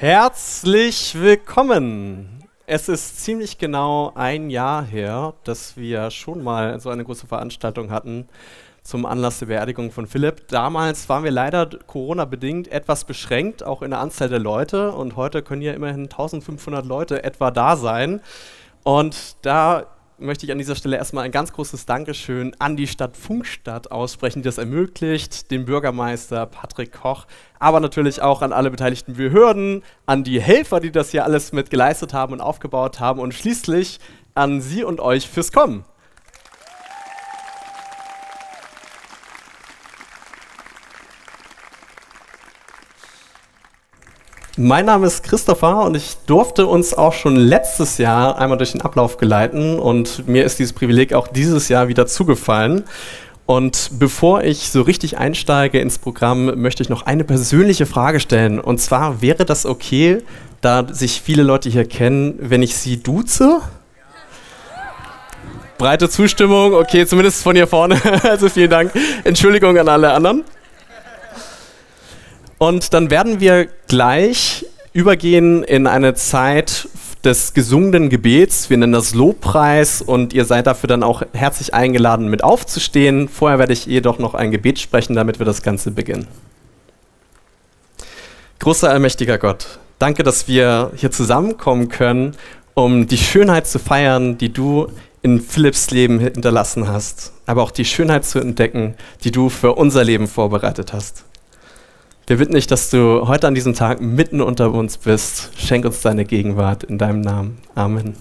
Herzlich willkommen! Es ist ziemlich genau ein Jahr her, dass wir schon mal so eine große Veranstaltung hatten zum Anlass der Beerdigung von Philipp. Damals waren wir leider Corona-bedingt etwas beschränkt, auch in der Anzahl der Leute. Und heute können ja immerhin 1500 Leute etwa da sein. Und da möchte ich an dieser Stelle erstmal ein ganz großes Dankeschön an die Stadt Funkstadt aussprechen, die das ermöglicht, den Bürgermeister Patrick Koch, aber natürlich auch an alle beteiligten Behörden, an die Helfer, die das hier alles mit geleistet haben und aufgebaut haben und schließlich an Sie und euch fürs Kommen. Mein Name ist Christopher und ich durfte uns auch schon letztes Jahr einmal durch den Ablauf geleiten und mir ist dieses Privileg auch dieses Jahr wieder zugefallen. Und bevor ich so richtig einsteige ins Programm, möchte ich noch eine persönliche Frage stellen. Und zwar wäre das okay, da sich viele Leute hier kennen, wenn ich sie duze? Breite Zustimmung, okay, zumindest von hier vorne. Also vielen Dank. Entschuldigung an alle anderen. Und dann werden wir gleich übergehen in eine Zeit des gesungenen Gebets. Wir nennen das Lobpreis und ihr seid dafür dann auch herzlich eingeladen, mit aufzustehen. Vorher werde ich jedoch noch ein Gebet sprechen, damit wir das Ganze beginnen. Großer allmächtiger Gott, danke, dass wir hier zusammenkommen können, um die Schönheit zu feiern, die du in Philipps Leben hinterlassen hast, aber auch die Schönheit zu entdecken, die du für unser Leben vorbereitet hast. Wir bitten dich, dass du heute an diesem Tag mitten unter uns bist. Schenk uns deine Gegenwart in deinem Namen. Amen.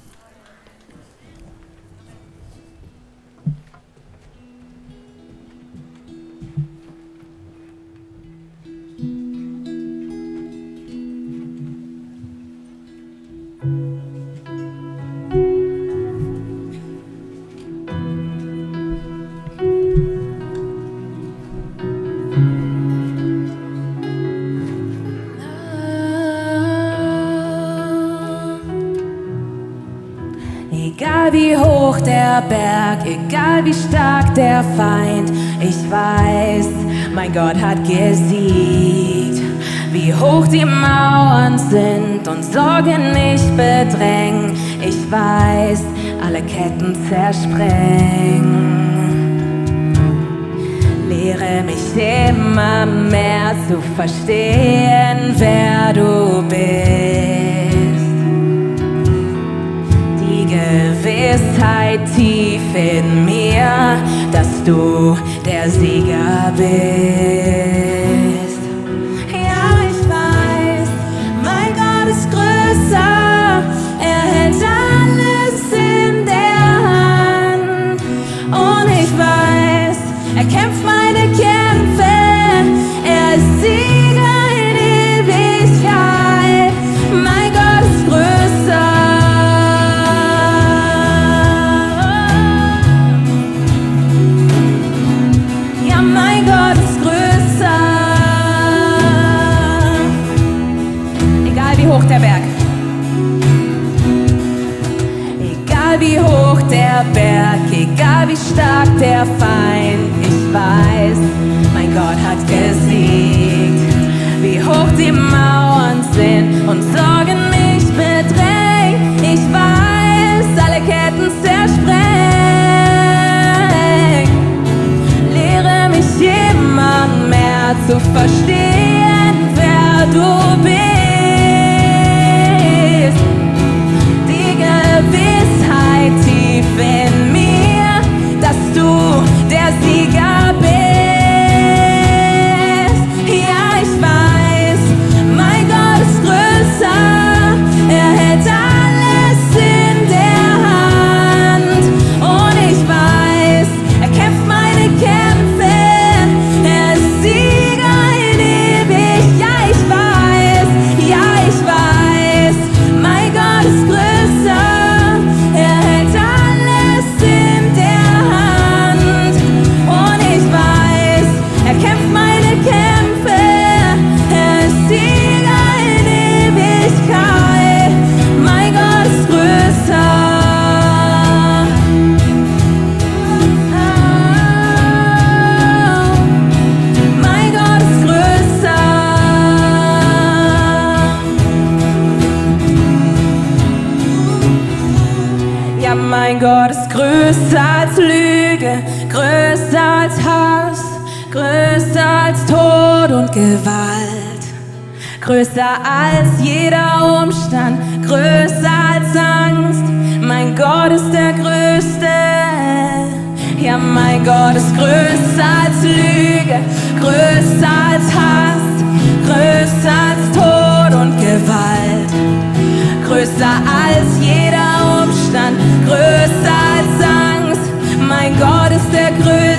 Der Berg, egal wie stark der Feind. Ich weiß, mein Gott hat gesiegt. Wie hoch die Mauern sind und Sorgen mich bedrängen. Ich weiß, alle Ketten zersprengen. Lehre mich immer mehr zu verstehen, wer du bist. Gewissheit tief in mir, dass du der Sieger bist. Ja, ich weiß, mein Gott ist größer, er hält alles in der Hand. Und ich weiß, er kämpft meine Kämpfe, wie stark der Feind, ich weiß, mein Gott hat gesiegt. Wie hoch die Mauern sind und Sorgen mich bedrängen, ich weiß, alle Ketten zersprengen. Lehre mich immer mehr zu verstehen, wer du bist. in Größer als jeder Umstand, größer als Angst. Mein Gott ist der Größte. Ja, mein Gott ist größer als Lüge, größer als Hass, größer als Tod und Gewalt. Größer als jeder Umstand, größer als Angst. Mein Gott ist der Größte.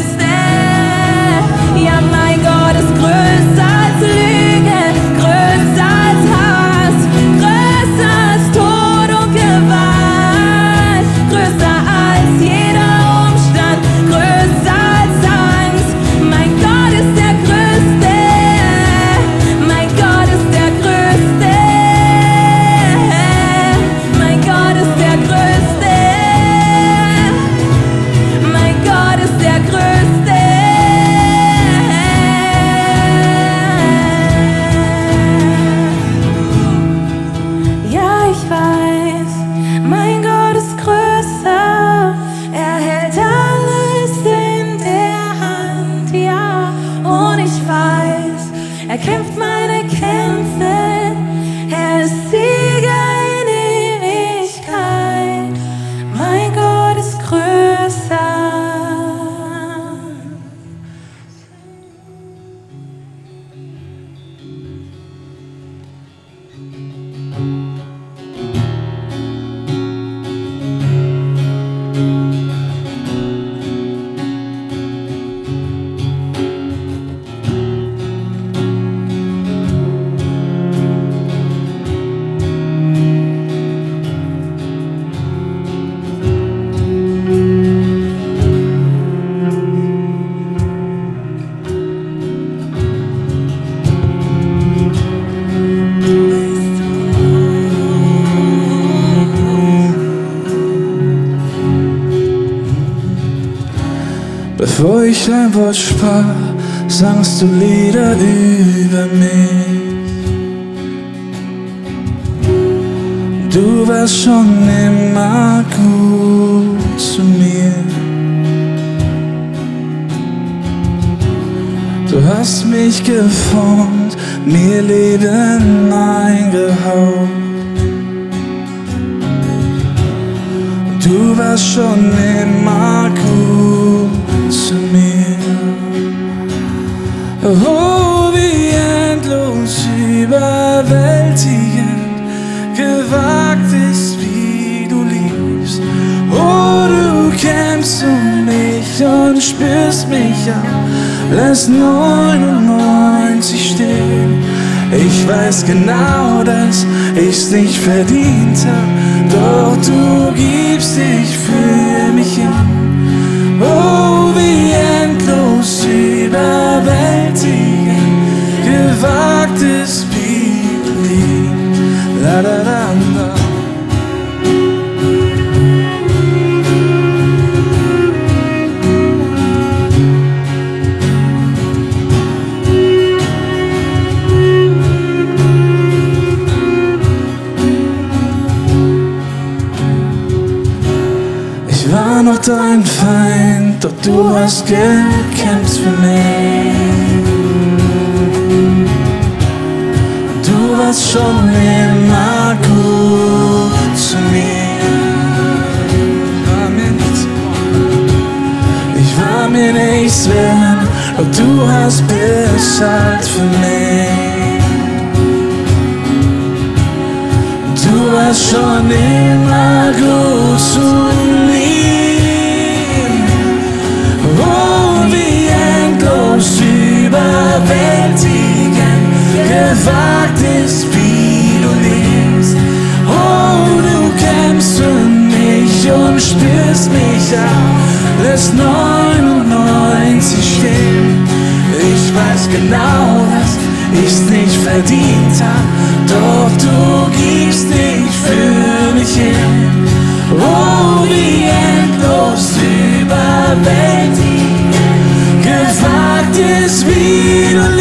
Sprach, sangst du Lieder über mich. Du warst schon immer gut zu mir. Du hast mich geformt, mir Leben eingehaucht. Du warst schon immer lässt 99 stehen. Ich weiß genau, dass ich's nicht verdient hab, doch du gibst dich für mich hin. Oh, wie endlos überwältigend gewagt ist, wie du liebst. La, la, la, la. Feind, doch du hast gekämpft für mich. Du warst schon immer gut zu mir. Ich war mir nichts wert, doch du hast bezahlt für mich. Du warst schon immer gut zu mir. Gewagt ist, wie du lebst. Oh, du kämpfst für mich und spürst mich an, lässt 99 stehen. Ich weiß genau, dass ich's nicht verdient hab, doch du gibst dich für mich hin. Oh, wie endlos überwältigend gewagt ist, wie du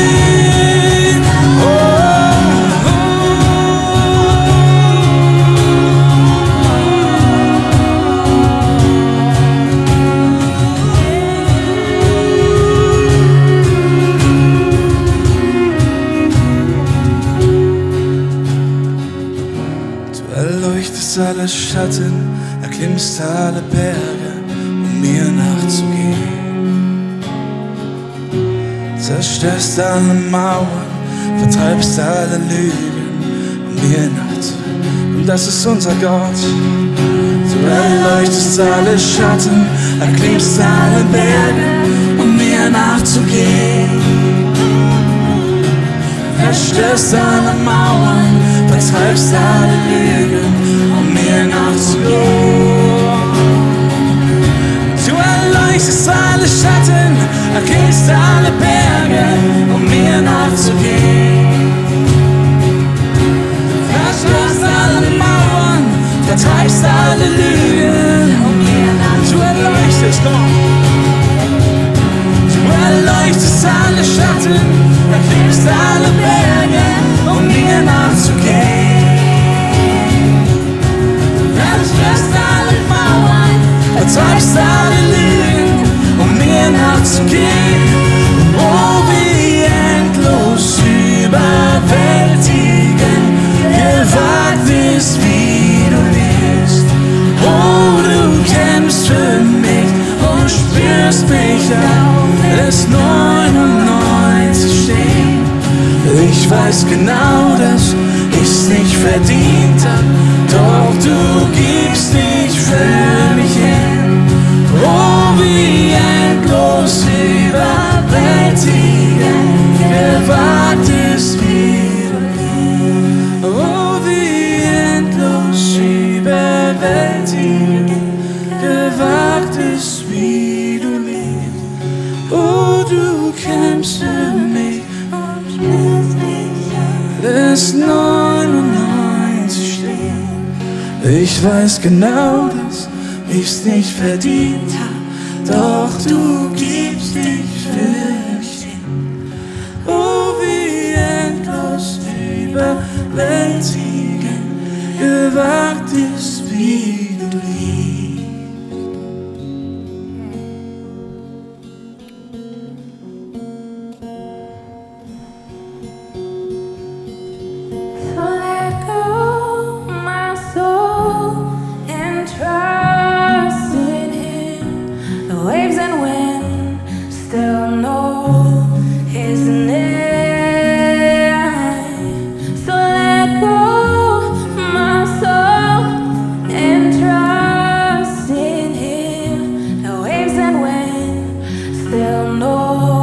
erklimmst alle Berge, um mir nachzugehen. Zerstörst alle Mauern, vertreibst alle Lügen, um mir nachzugehen. Und das ist unser Gott. Du erleuchtest alle Schatten, erklimmst alle Berge, um mir nachzugehen. Zerstörst alle Mauern, vertreibst alle Lügen, erleuchtest alle Schatten, erkennst alle Berge, um mir nachzugehen. Zerstörst alle Mauern, vertreibst alle Lügen, um mir nachzugehen. Du erleuchtest Gott. Du erleuchtest alle Schatten, erkennst alle Berge, um mir nachzugehen. Zerstörst alle Mauern, vertreibst alle Lügen, nachzugehen. Oh, wie endlos überwältigen, gewagt ist, wie du bist. Oh, du kämpfst für mich und spürst mich auf, lässt 99 stehen. Ich weiß genau, dass ich's nicht verdient hab, doch du gibst dich für Ich weiß genau, dass ich's nicht verdient hab, doch du don't know.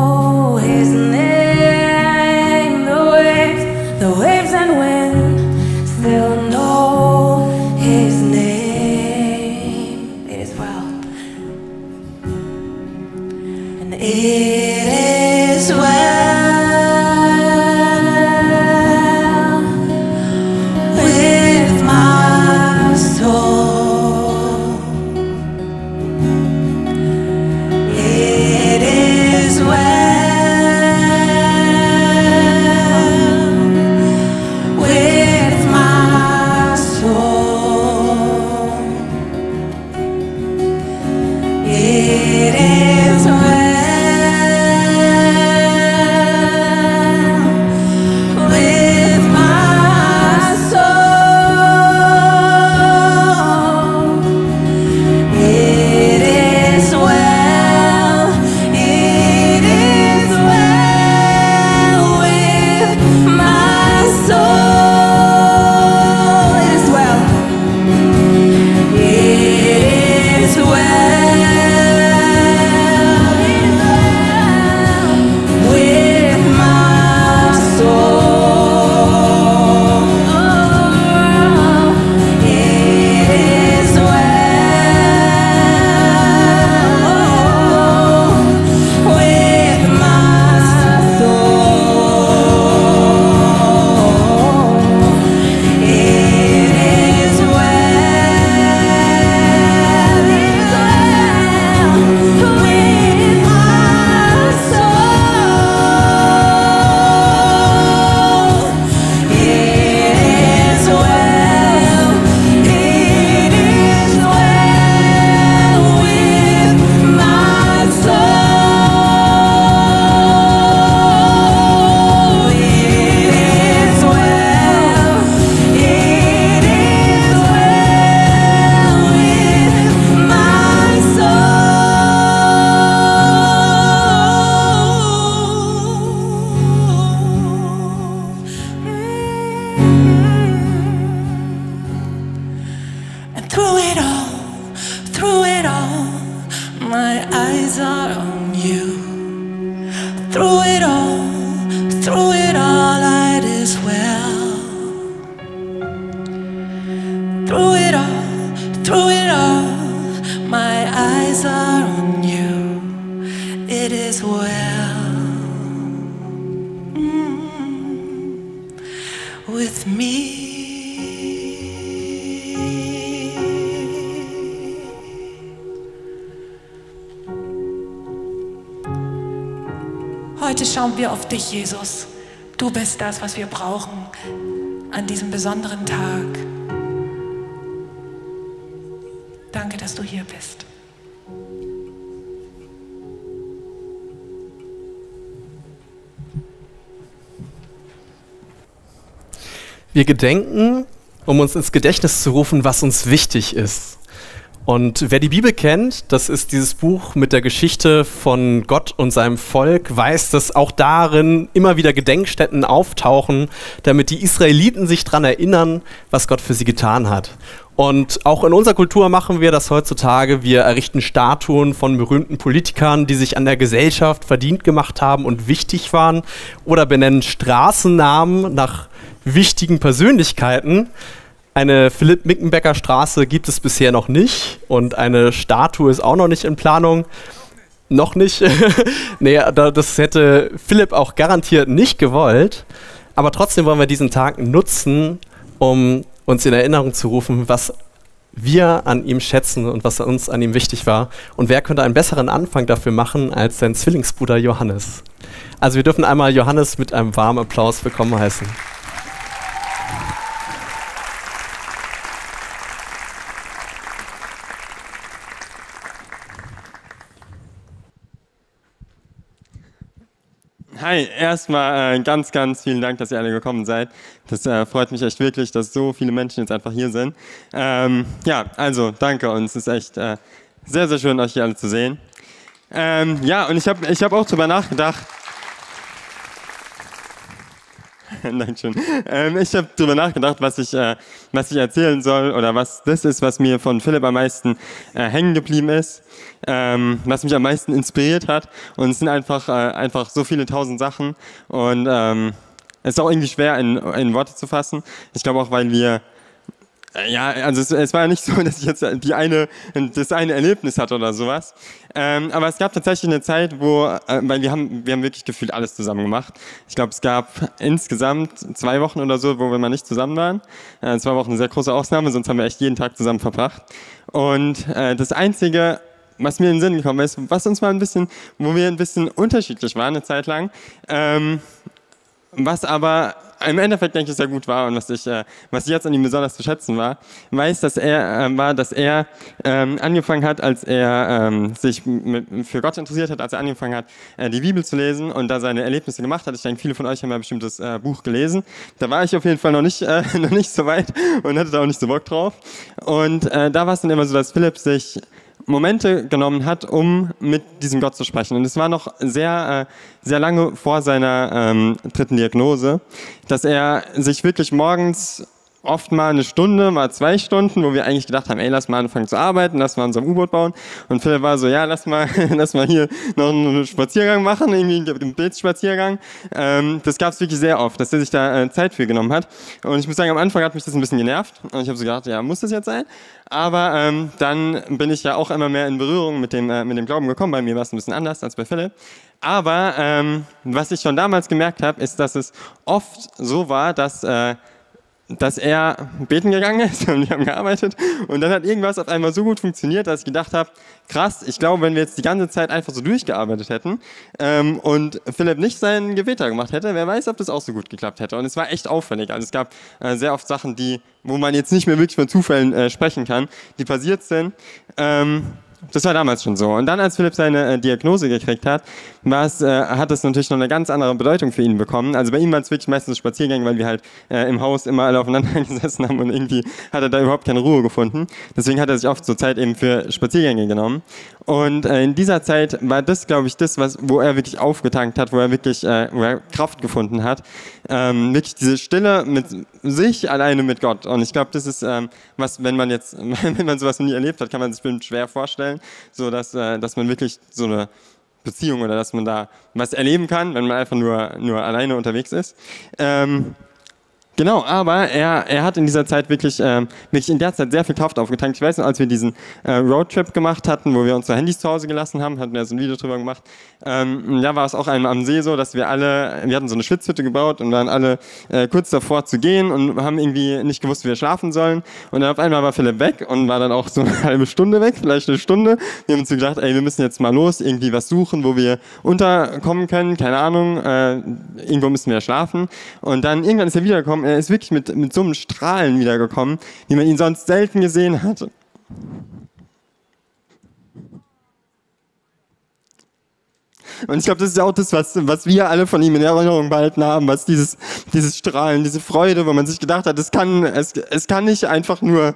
It all, through it all, my eyes are on you. It is well Mm, with me. Heute schauen wir auf dich, Jesus. Du bist das, was wir brauchen an diesem besonderen Tag. Du hier bist. Wir gedenken, um uns ins Gedächtnis zu rufen, was uns wichtig ist. Und wer die Bibel kennt, das ist dieses Buch mit der Geschichte von Gott und seinem Volk, weiß, dass auch darin immer wieder Gedenkstätten auftauchen, damit die Israeliten sich daran erinnern, was Gott für sie getan hat. Und auch in unserer Kultur machen wir das heutzutage. Wir errichten Statuen von berühmten Politikern, die sich an der Gesellschaft verdient gemacht haben und wichtig waren, oder benennen Straßennamen nach wichtigen Persönlichkeiten. Eine Philipp Mickenbecker Straße gibt es bisher noch nicht und eine Statue ist auch noch nicht in Planung. Noch nicht. nee, das hätte Philipp auch garantiert nicht gewollt. Aber trotzdem wollen wir diesen Tag nutzen, um uns in Erinnerung zu rufen, was wir an ihm schätzen und was uns an ihm wichtig war. Und wer könnte einen besseren Anfang dafür machen als sein Zwillingsbruder Johannes? Also wir dürfen einmal Johannes mit einem warmen Applaus willkommen heißen. Hi, erstmal äh, ganz, ganz vielen Dank, dass ihr alle gekommen seid. Das äh, freut mich echt wirklich, dass so viele Menschen jetzt einfach hier sind. Ähm, ja, also danke und es ist echt äh, sehr, sehr schön, euch hier alle zu sehen. Ähm, ja, und ich habe ich hab auch darüber nachgedacht, Dankeschön. Ähm, ich habe darüber nachgedacht, was ich, äh, was ich erzählen soll oder was das ist, was mir von Philipp am meisten äh, hängen geblieben ist, ähm, was mich am meisten inspiriert hat. Und es sind einfach, äh, einfach so viele tausend Sachen und ähm, es ist auch irgendwie schwer in, in Worte zu fassen. Ich glaube auch, weil wir ja, also es, es, war nicht so, dass ich jetzt die eine, das eine Erlebnis hatte oder sowas. Ähm, aber es gab tatsächlich eine Zeit, wo, äh, weil wir haben, wir haben wirklich gefühlt alles zusammen gemacht. Ich glaube, es gab insgesamt zwei Wochen oder so, wo wir mal nicht zusammen waren. Äh, zwei Wochen eine sehr große Ausnahme, sonst haben wir echt jeden Tag zusammen verbracht. Und äh, das Einzige, was mir in den Sinn gekommen ist, was uns mal ein bisschen, wo wir ein bisschen unterschiedlich waren eine Zeit lang, ähm, was aber im Endeffekt denke ich sehr gut war und was ich, äh, was ich jetzt an ihm besonders zu schätzen war, weiß, dass er äh, war, dass er ähm, angefangen hat, als er ähm, sich mit, für Gott interessiert hat, als er angefangen hat, äh, die Bibel zu lesen und da seine Erlebnisse gemacht hat. Ich denke, viele von euch haben ja ein bestimmtes äh, Buch gelesen. Da war ich auf jeden Fall noch nicht, äh, noch nicht so weit und hatte da auch nicht so Bock drauf. Und äh, da war es dann immer so, dass Philipp sich Momente genommen hat, um mit diesem Gott zu sprechen. Und es war noch sehr, äh, sehr lange vor seiner ähm, dritten Diagnose, dass er sich wirklich morgens oft mal eine Stunde, mal zwei Stunden, wo wir eigentlich gedacht haben, ey, lass mal anfangen zu arbeiten, lass mal unser U-Boot bauen. Und Philipp war so, ja, lass mal, lass mal hier noch einen Spaziergang machen, irgendwie einen Bildspaziergang. Ähm, das gab es wirklich sehr oft, dass er sich da äh, Zeit für genommen hat. Und ich muss sagen, am Anfang hat mich das ein bisschen genervt. Und ich habe so gedacht, ja, muss das jetzt sein? Aber ähm, dann bin ich ja auch immer mehr in Berührung mit dem, äh, mit dem Glauben gekommen. Bei mir war es ein bisschen anders als bei Philipp. Aber ähm, was ich schon damals gemerkt habe, ist, dass es oft so war, dass äh, dass er beten gegangen ist und wir haben gearbeitet und dann hat irgendwas auf einmal so gut funktioniert, dass ich gedacht habe, krass, ich glaube, wenn wir jetzt die ganze Zeit einfach so durchgearbeitet hätten ähm, und Philipp nicht seinen Gebeter gemacht hätte, wer weiß, ob das auch so gut geklappt hätte. Und es war echt auffällig. Also es gab äh, sehr oft Sachen, die, wo man jetzt nicht mehr wirklich von Zufällen äh, sprechen kann, die passiert sind. Ähm, das war damals schon so. Und dann, als Philipp seine äh, Diagnose gekriegt hat, äh, hat das natürlich noch eine ganz andere Bedeutung für ihn bekommen. Also bei ihm war es wirklich meistens Spaziergänge, weil wir halt äh, im Haus immer alle aufeinander gesessen haben und irgendwie hat er da überhaupt keine Ruhe gefunden. Deswegen hat er sich oft so Zeit eben für Spaziergänge genommen. Und äh, in dieser Zeit war das, glaube ich, das, was, wo er wirklich aufgetankt hat, wo er wirklich äh, wo er Kraft gefunden hat. Ähm, wirklich diese Stille mit sich alleine mit Gott. Und ich glaube, das ist ähm, was, wenn man jetzt, wenn man sowas noch nie erlebt hat, kann man sich bestimmt schwer vorstellen, so dass, äh, dass man wirklich so eine Beziehung oder dass man da was erleben kann, wenn man einfach nur, nur alleine unterwegs ist. Ähm, Genau, aber er, er hat in dieser Zeit wirklich, ähm, wirklich in der Zeit sehr viel Kraft aufgetankt. Ich weiß noch, als wir diesen äh, Roadtrip gemacht hatten, wo wir unsere Handys zu Hause gelassen haben, hatten wir so ein Video drüber gemacht. Ähm, da war es auch einmal am See so, dass wir alle, wir hatten so eine Schwitzhütte gebaut und waren alle äh, kurz davor zu gehen und haben irgendwie nicht gewusst, wie wir schlafen sollen. Und dann auf einmal war Philipp weg und war dann auch so eine halbe Stunde weg, vielleicht eine Stunde. Wir haben uns gedacht, ey, wir müssen jetzt mal los, irgendwie was suchen, wo wir unterkommen können, keine Ahnung, äh, irgendwo müssen wir schlafen. Und dann irgendwann ist er wiedergekommen er ist wirklich mit, mit so einem Strahlen wiedergekommen, wie man ihn sonst selten gesehen hat. Und ich glaube, das ist auch das, was, was wir alle von ihm in Erinnerung behalten haben, was dieses, dieses Strahlen, diese Freude, wo man sich gedacht hat, es kann, es, es kann nicht einfach nur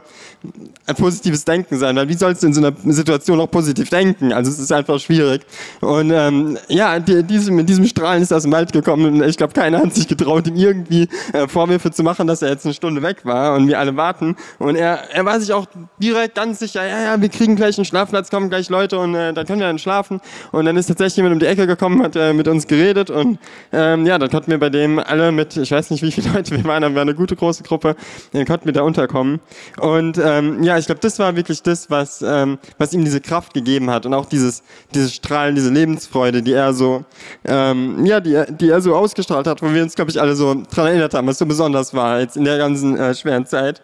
ein positives Denken sein, weil wie sollst du in so einer Situation auch positiv denken? Also es ist einfach schwierig. Und ähm, ja, die, diesem, mit diesem Strahlen ist er aus dem Wald gekommen und ich glaube, keiner hat sich getraut, ihm irgendwie äh, Vorwürfe zu machen, dass er jetzt eine Stunde weg war und wir alle warten. Und er, er war sich auch direkt ganz sicher, ja, ja, wir kriegen gleich einen Schlafplatz, kommen gleich Leute und äh, dann können wir dann schlafen. Und dann ist tatsächlich jemand um die Ecke gekommen, hat äh, mit uns geredet und ähm, ja, dann konnten wir bei dem alle mit, ich weiß nicht wie viele Leute wir waren, aber wir eine gute große Gruppe, dann konnten wir da unterkommen. Und ähm, ja, ich glaube, das war wirklich das, was, ähm, was ihm diese Kraft gegeben hat und auch dieses, dieses Strahlen, diese Lebensfreude, die er so, ähm, ja, die, die er so ausgestrahlt hat, wo wir uns, glaube ich, alle so dran erinnert haben, was so besonders war jetzt in der ganzen äh, schweren Zeit.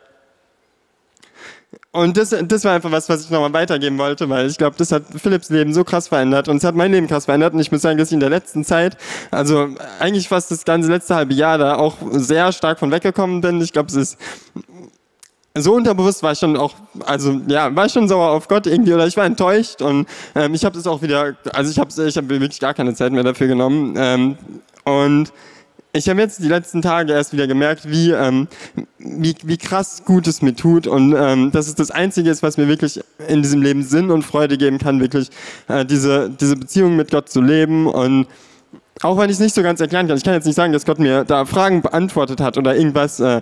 Und das, das war einfach was, was ich nochmal weitergeben wollte, weil ich glaube, das hat Philipps Leben so krass verändert und es hat mein Leben krass verändert. Und ich muss sagen, dass ich in der letzten Zeit, also eigentlich fast das ganze letzte halbe Jahr da auch sehr stark von weggekommen bin. Ich glaube, es ist so unterbewusst war ich schon auch, also ja, war ich schon sauer auf Gott irgendwie oder ich war enttäuscht und ähm, ich habe das auch wieder, also ich habe ich hab wirklich gar keine Zeit mehr dafür genommen ähm, und ich habe jetzt die letzten Tage erst wieder gemerkt, wie, ähm, wie, wie krass gut es mir tut und ähm, dass es das Einzige ist, was mir wirklich in diesem Leben Sinn und Freude geben kann, wirklich äh, diese, diese Beziehung mit Gott zu leben und auch wenn ich es nicht so ganz erklären kann, ich kann jetzt nicht sagen, dass Gott mir da Fragen beantwortet hat oder irgendwas, äh,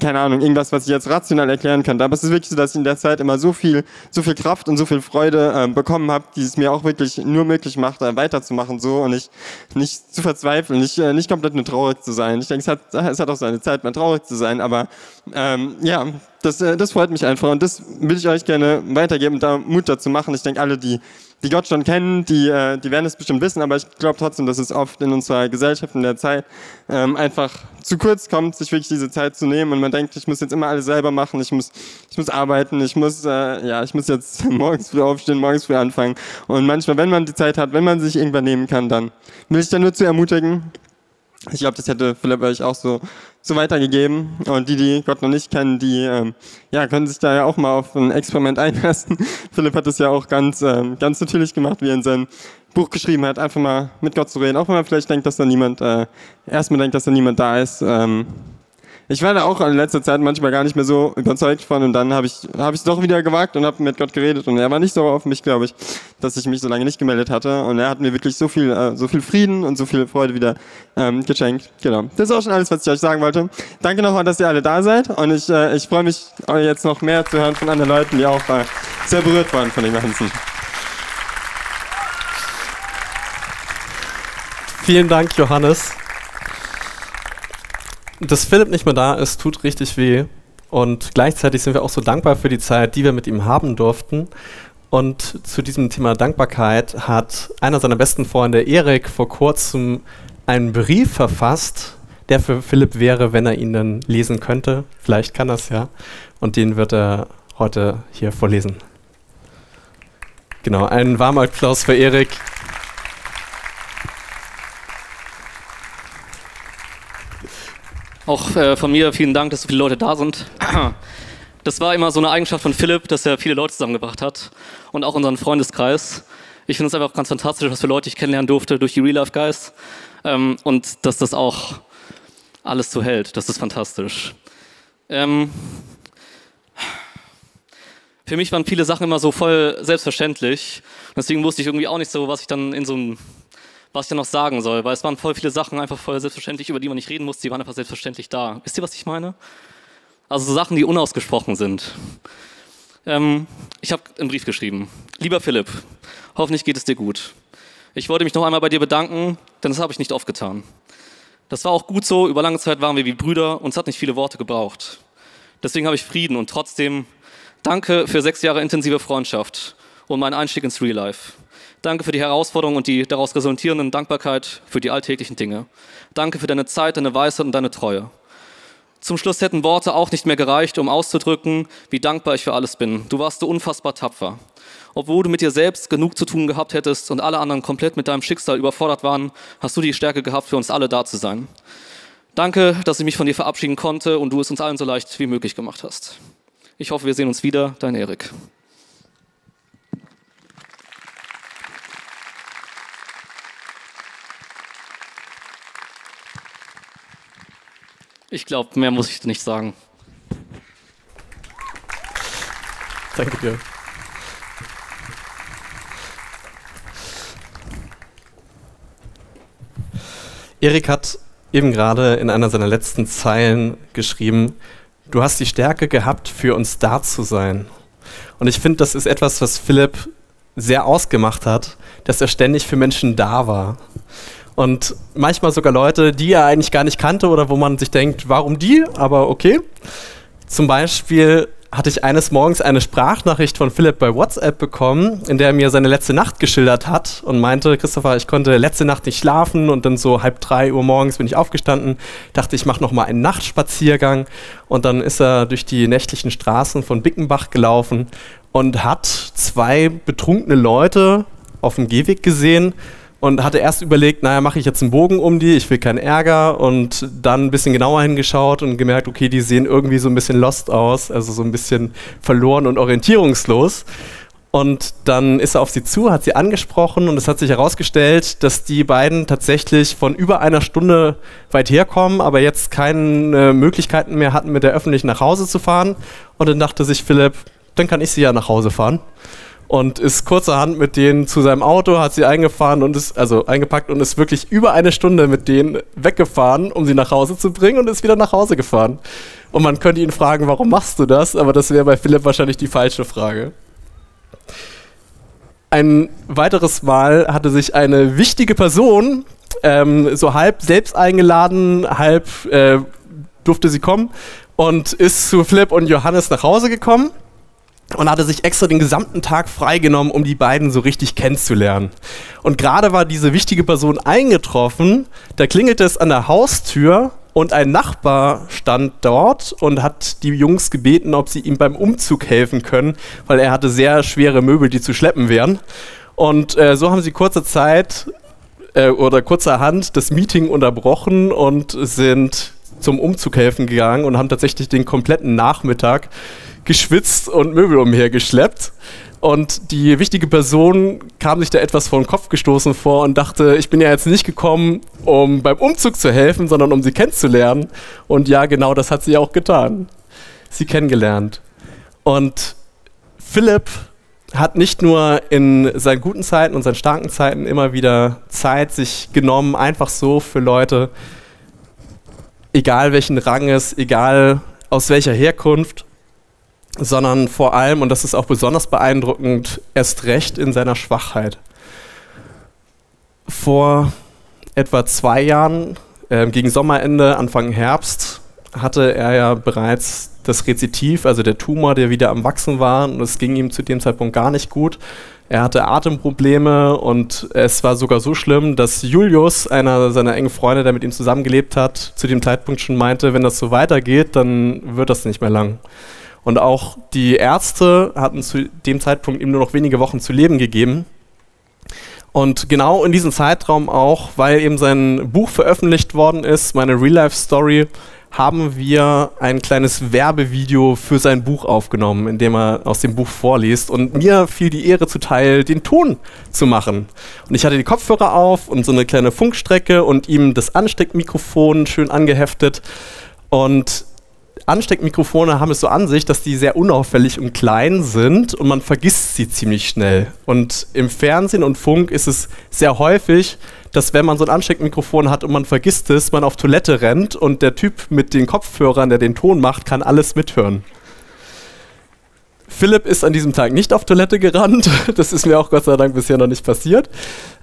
keine Ahnung, irgendwas, was ich jetzt rational erklären kann. Aber es ist wirklich so, dass ich in der Zeit immer so viel, so viel Kraft und so viel Freude äh, bekommen habe, die es mir auch wirklich nur möglich macht, äh, weiterzumachen so und nicht, nicht zu verzweifeln, nicht, äh, nicht komplett nur traurig zu sein. Ich denke, es hat, es hat auch seine Zeit, mal traurig zu sein, aber ähm, ja, das, äh, das freut mich einfach und das will ich euch gerne weitergeben, da Mut dazu machen. Ich denke, alle, die die Gott schon kennen, die, äh, die werden es bestimmt wissen, aber ich glaube trotzdem, dass es oft in unserer Gesellschaft in der Zeit ähm, einfach zu kurz kommt, sich wirklich diese Zeit zu nehmen und man denkt, ich muss jetzt immer alles selber machen, ich muss, ich muss arbeiten, ich muss, äh, ja, ich muss jetzt morgens früh aufstehen, morgens früh anfangen und manchmal, wenn man die Zeit hat, wenn man sich irgendwann nehmen kann, dann will ich da nur zu ermutigen, ich glaube, das hätte Philipp euch auch so, so weitergegeben. Und die, die Gott noch nicht kennen, die ähm, ja, können sich da ja auch mal auf ein Experiment einlassen. Philipp hat es ja auch ganz, ähm, ganz natürlich gemacht, wie er in seinem Buch geschrieben hat, einfach mal mit Gott zu reden. Auch wenn man vielleicht denkt, dass da niemand, äh, erstmal denkt, dass da niemand da ist. Ähm, ich war da auch in letzter Zeit manchmal gar nicht mehr so überzeugt von und dann habe ich habe ich doch wieder gewagt und habe mit Gott geredet und er war nicht so auf mich, glaube ich, dass ich mich so lange nicht gemeldet hatte und er hat mir wirklich so viel äh, so viel Frieden und so viel Freude wieder ähm, geschenkt. Genau. Das ist auch schon alles, was ich euch sagen wollte. Danke nochmal, dass ihr alle da seid und ich äh, ich freue mich jetzt noch mehr zu hören von anderen Leuten, die auch äh, sehr berührt waren von dem Ganzen. Vielen Dank, Johannes dass Philipp nicht mehr da ist, tut richtig weh. Und gleichzeitig sind wir auch so dankbar für die Zeit, die wir mit ihm haben durften. Und zu diesem Thema Dankbarkeit hat einer seiner besten Freunde, Erik, vor kurzem einen Brief verfasst, der für Philipp wäre, wenn er ihn dann lesen könnte. Vielleicht kann er es ja. Und den wird er heute hier vorlesen. Genau, einen warmen Applaus für Erik. Auch äh, von mir vielen Dank, dass so viele Leute da sind. Das war immer so eine Eigenschaft von Philipp, dass er viele Leute zusammengebracht hat und auch unseren Freundeskreis. Ich finde es einfach ganz fantastisch, was für Leute ich kennenlernen durfte durch die Real Life Guys ähm, und dass das auch alles so hält. Das ist fantastisch. Ähm, für mich waren viele Sachen immer so voll selbstverständlich. Deswegen wusste ich irgendwie auch nicht so, was ich dann in so einem was ich da noch sagen soll, weil es waren voll viele Sachen einfach voll selbstverständlich, über die man nicht reden musste, die waren einfach selbstverständlich da. Wisst ihr, was ich meine? Also so Sachen, die unausgesprochen sind. Ähm, ich habe einen Brief geschrieben. Lieber Philipp, hoffentlich geht es dir gut. Ich wollte mich noch einmal bei dir bedanken, denn das habe ich nicht oft getan. Das war auch gut so, über lange Zeit waren wir wie Brüder, uns hat nicht viele Worte gebraucht. Deswegen habe ich Frieden und trotzdem danke für sechs Jahre intensive Freundschaft und meinen Einstieg ins Real Life. Danke für die Herausforderungen und die daraus resultierenden Dankbarkeit für die alltäglichen Dinge. Danke für deine Zeit, deine Weisheit und deine Treue. Zum Schluss hätten Worte auch nicht mehr gereicht, um auszudrücken, wie dankbar ich für alles bin. Du warst so unfassbar tapfer. Obwohl du mit dir selbst genug zu tun gehabt hättest und alle anderen komplett mit deinem Schicksal überfordert waren, hast du die Stärke gehabt, für uns alle da zu sein. Danke, dass ich mich von dir verabschieden konnte und du es uns allen so leicht wie möglich gemacht hast. Ich hoffe, wir sehen uns wieder. Dein Erik. Ich glaube, mehr muss ich nicht sagen. Danke dir. Erik hat eben gerade in einer seiner letzten Zeilen geschrieben, du hast die Stärke gehabt, für uns da zu sein. Und ich finde, das ist etwas, was Philipp sehr ausgemacht hat, dass er ständig für Menschen da war. Und manchmal sogar Leute, die er eigentlich gar nicht kannte oder wo man sich denkt, warum die? Aber okay. Zum Beispiel hatte ich eines Morgens eine Sprachnachricht von Philipp bei WhatsApp bekommen, in der er mir seine letzte Nacht geschildert hat und meinte, Christopher, ich konnte letzte Nacht nicht schlafen und dann so halb drei Uhr morgens bin ich aufgestanden, dachte, ich mache noch mal einen Nachtspaziergang und dann ist er durch die nächtlichen Straßen von Bickenbach gelaufen und hat zwei betrunkene Leute auf dem Gehweg gesehen und hatte erst überlegt, naja, mache ich jetzt einen Bogen um die, ich will keinen Ärger und dann ein bisschen genauer hingeschaut und gemerkt, okay, die sehen irgendwie so ein bisschen lost aus, also so ein bisschen verloren und orientierungslos. Und dann ist er auf sie zu, hat sie angesprochen und es hat sich herausgestellt, dass die beiden tatsächlich von über einer Stunde weit herkommen, aber jetzt keine Möglichkeiten mehr hatten, mit der öffentlichen nach Hause zu fahren. Und dann dachte sich Philipp, dann kann ich sie ja nach Hause fahren und ist kurzerhand mit denen zu seinem Auto, hat sie eingefahren und ist, also eingepackt und ist wirklich über eine Stunde mit denen weggefahren, um sie nach Hause zu bringen und ist wieder nach Hause gefahren. Und man könnte ihn fragen, warum machst du das? Aber das wäre bei Philipp wahrscheinlich die falsche Frage. Ein weiteres Mal hatte sich eine wichtige Person ähm, so halb selbst eingeladen, halb äh, durfte sie kommen und ist zu Philipp und Johannes nach Hause gekommen und hatte sich extra den gesamten Tag freigenommen, um die beiden so richtig kennenzulernen. Und gerade war diese wichtige Person eingetroffen, da klingelte es an der Haustür und ein Nachbar stand dort und hat die Jungs gebeten, ob sie ihm beim Umzug helfen können, weil er hatte sehr schwere Möbel, die zu schleppen wären. Und äh, so haben sie kurze Zeit äh, oder kurzerhand das Meeting unterbrochen und sind zum Umzug helfen gegangen und haben tatsächlich den kompletten Nachmittag geschwitzt und Möbel umhergeschleppt. Und die wichtige Person kam sich da etwas vor den Kopf gestoßen vor und dachte, ich bin ja jetzt nicht gekommen, um beim Umzug zu helfen, sondern um sie kennenzulernen. Und ja, genau das hat sie auch getan. Sie kennengelernt. Und Philipp hat nicht nur in seinen guten Zeiten und seinen starken Zeiten immer wieder Zeit sich genommen, einfach so für Leute, egal welchen Ranges, egal aus welcher Herkunft, sondern vor allem, und das ist auch besonders beeindruckend, erst recht in seiner Schwachheit. Vor etwa zwei Jahren, äh, gegen Sommerende, Anfang Herbst, hatte er ja bereits das Rezitiv, also der Tumor, der wieder am Wachsen war, und es ging ihm zu dem Zeitpunkt gar nicht gut. Er hatte Atemprobleme und es war sogar so schlimm, dass Julius, einer seiner engen Freunde, der mit ihm zusammengelebt hat, zu dem Zeitpunkt schon meinte, wenn das so weitergeht, dann wird das nicht mehr lang. Und auch die Ärzte hatten zu dem Zeitpunkt ihm nur noch wenige Wochen zu leben gegeben. Und genau in diesem Zeitraum auch, weil eben sein Buch veröffentlicht worden ist, meine Real-Life-Story, haben wir ein kleines Werbevideo für sein Buch aufgenommen, in dem er aus dem Buch vorliest. Und mir fiel die Ehre zuteil, den Ton zu machen. Und ich hatte die Kopfhörer auf und so eine kleine Funkstrecke und ihm das Ansteckmikrofon schön angeheftet. Und Ansteckmikrofone haben es so an sich, dass die sehr unauffällig und klein sind und man vergisst sie ziemlich schnell. Und im Fernsehen und Funk ist es sehr häufig, dass wenn man so ein Ansteckmikrofon hat und man vergisst es, man auf Toilette rennt und der Typ mit den Kopfhörern, der den Ton macht, kann alles mithören. Philipp ist an diesem Tag nicht auf Toilette gerannt. Das ist mir auch Gott sei Dank bisher noch nicht passiert.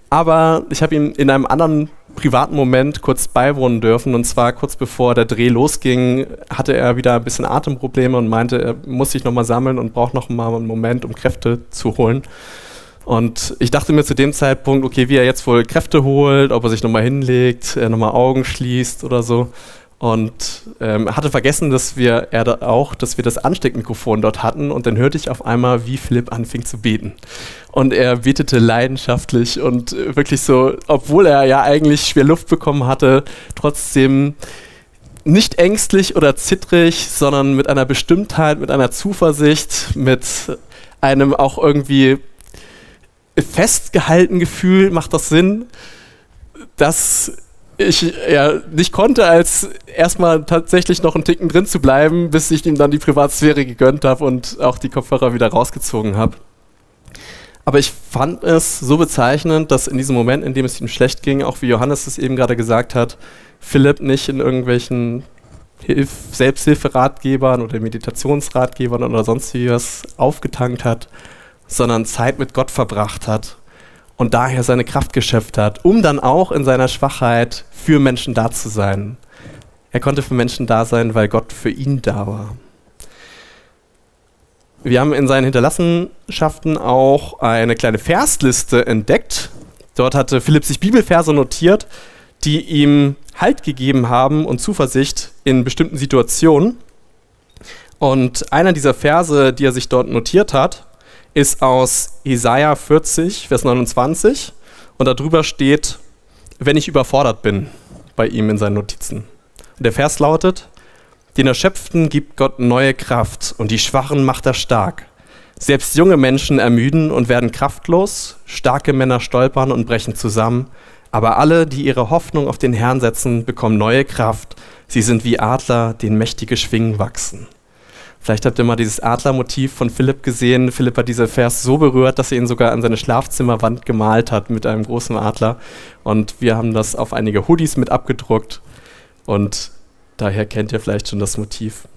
Aber ich habe ihm in einem anderen privaten Moment kurz beiwohnen dürfen. Und zwar kurz bevor der Dreh losging, hatte er wieder ein bisschen Atemprobleme und meinte, er muss sich nochmal sammeln und braucht nochmal einen Moment, um Kräfte zu holen. Und ich dachte mir zu dem Zeitpunkt, okay, wie er jetzt wohl Kräfte holt, ob er sich nochmal hinlegt, er nochmal Augen schließt oder so. Und ähm, hatte vergessen, dass wir er da auch, dass wir das Ansteckmikrofon dort hatten. Und dann hörte ich auf einmal, wie Philipp anfing zu beten. Und er betete leidenschaftlich und äh, wirklich so, obwohl er ja eigentlich schwer Luft bekommen hatte, trotzdem nicht ängstlich oder zittrig, sondern mit einer Bestimmtheit, mit einer Zuversicht, mit einem auch irgendwie festgehalten Gefühl, macht das Sinn, dass ich ja nicht konnte, als erstmal tatsächlich noch einen Ticken drin zu bleiben, bis ich ihm dann die Privatsphäre gegönnt habe und auch die Kopfhörer wieder rausgezogen habe. Aber ich fand es so bezeichnend, dass in diesem Moment, in dem es ihm schlecht ging, auch wie Johannes es eben gerade gesagt hat, Philipp nicht in irgendwelchen Hilf Selbsthilferatgebern oder Meditationsratgebern oder sonstiges aufgetankt hat, sondern Zeit mit Gott verbracht hat und daher seine Kraft geschöpft hat, um dann auch in seiner Schwachheit für Menschen da zu sein. Er konnte für Menschen da sein, weil Gott für ihn da war. Wir haben in seinen Hinterlassenschaften auch eine kleine Versliste entdeckt. Dort hatte Philipp sich Bibelverse notiert, die ihm Halt gegeben haben und Zuversicht in bestimmten Situationen. Und einer dieser Verse, die er sich dort notiert hat, ist aus Jesaja 40, Vers 29. Und darüber steht, wenn ich überfordert bin, bei ihm in seinen Notizen. Und der Vers lautet, den Erschöpften gibt Gott neue Kraft und die Schwachen macht er stark. Selbst junge Menschen ermüden und werden kraftlos, starke Männer stolpern und brechen zusammen, aber alle, die ihre Hoffnung auf den Herrn setzen, bekommen neue Kraft. Sie sind wie Adler, denen mächtige Schwingen wachsen. Vielleicht habt ihr mal dieses Adlermotiv von Philipp gesehen. Philipp hat dieser Vers so berührt, dass er ihn sogar an seine Schlafzimmerwand gemalt hat mit einem großen Adler. Und wir haben das auf einige Hoodies mit abgedruckt. Und daher kennt ihr vielleicht schon das Motiv.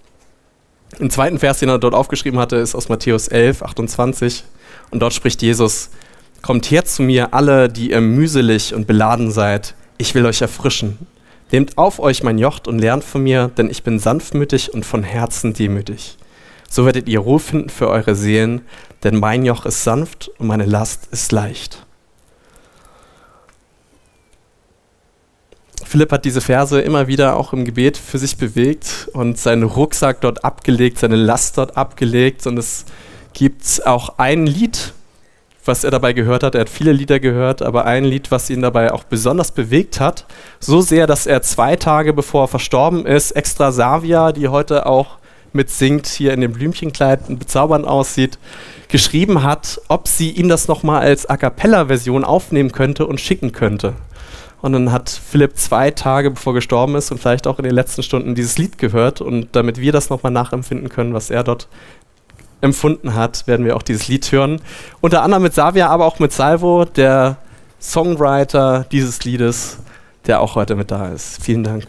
Im zweiten Vers, den er dort aufgeschrieben hatte, ist aus Matthäus 11, 28. Und dort spricht Jesus, Kommt her zu mir alle, die ihr mühselig und beladen seid. Ich will euch erfrischen. Nehmt auf euch mein Jocht und lernt von mir, denn ich bin sanftmütig und von Herzen demütig. So werdet ihr Ruhe finden für eure Seelen, denn mein Joch ist sanft und meine Last ist leicht. Philipp hat diese Verse immer wieder auch im Gebet für sich bewegt und seinen Rucksack dort abgelegt, seine Last dort abgelegt. Und es gibt auch ein Lied, was er dabei gehört hat. Er hat viele Lieder gehört, aber ein Lied, was ihn dabei auch besonders bewegt hat, so sehr, dass er zwei Tage bevor er verstorben ist, extra Savia, die heute auch mitsingt, hier in dem Blümchenkleid bezaubernd aussieht, geschrieben hat, ob sie ihm das nochmal als A Cappella-Version aufnehmen könnte und schicken könnte. Und dann hat Philipp zwei Tage bevor er gestorben ist und vielleicht auch in den letzten Stunden dieses Lied gehört. Und damit wir das nochmal nachempfinden können, was er dort empfunden hat, werden wir auch dieses Lied hören. Unter anderem mit Savia, aber auch mit Salvo, der Songwriter dieses Liedes, der auch heute mit da ist. Vielen Dank.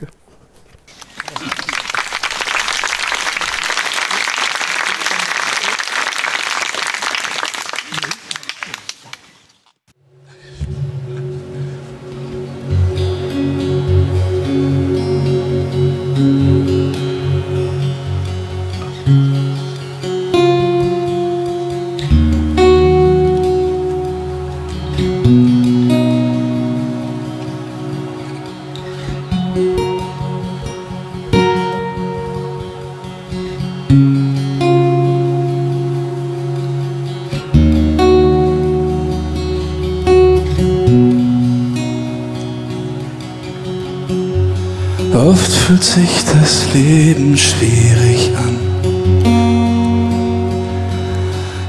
Schwierig an.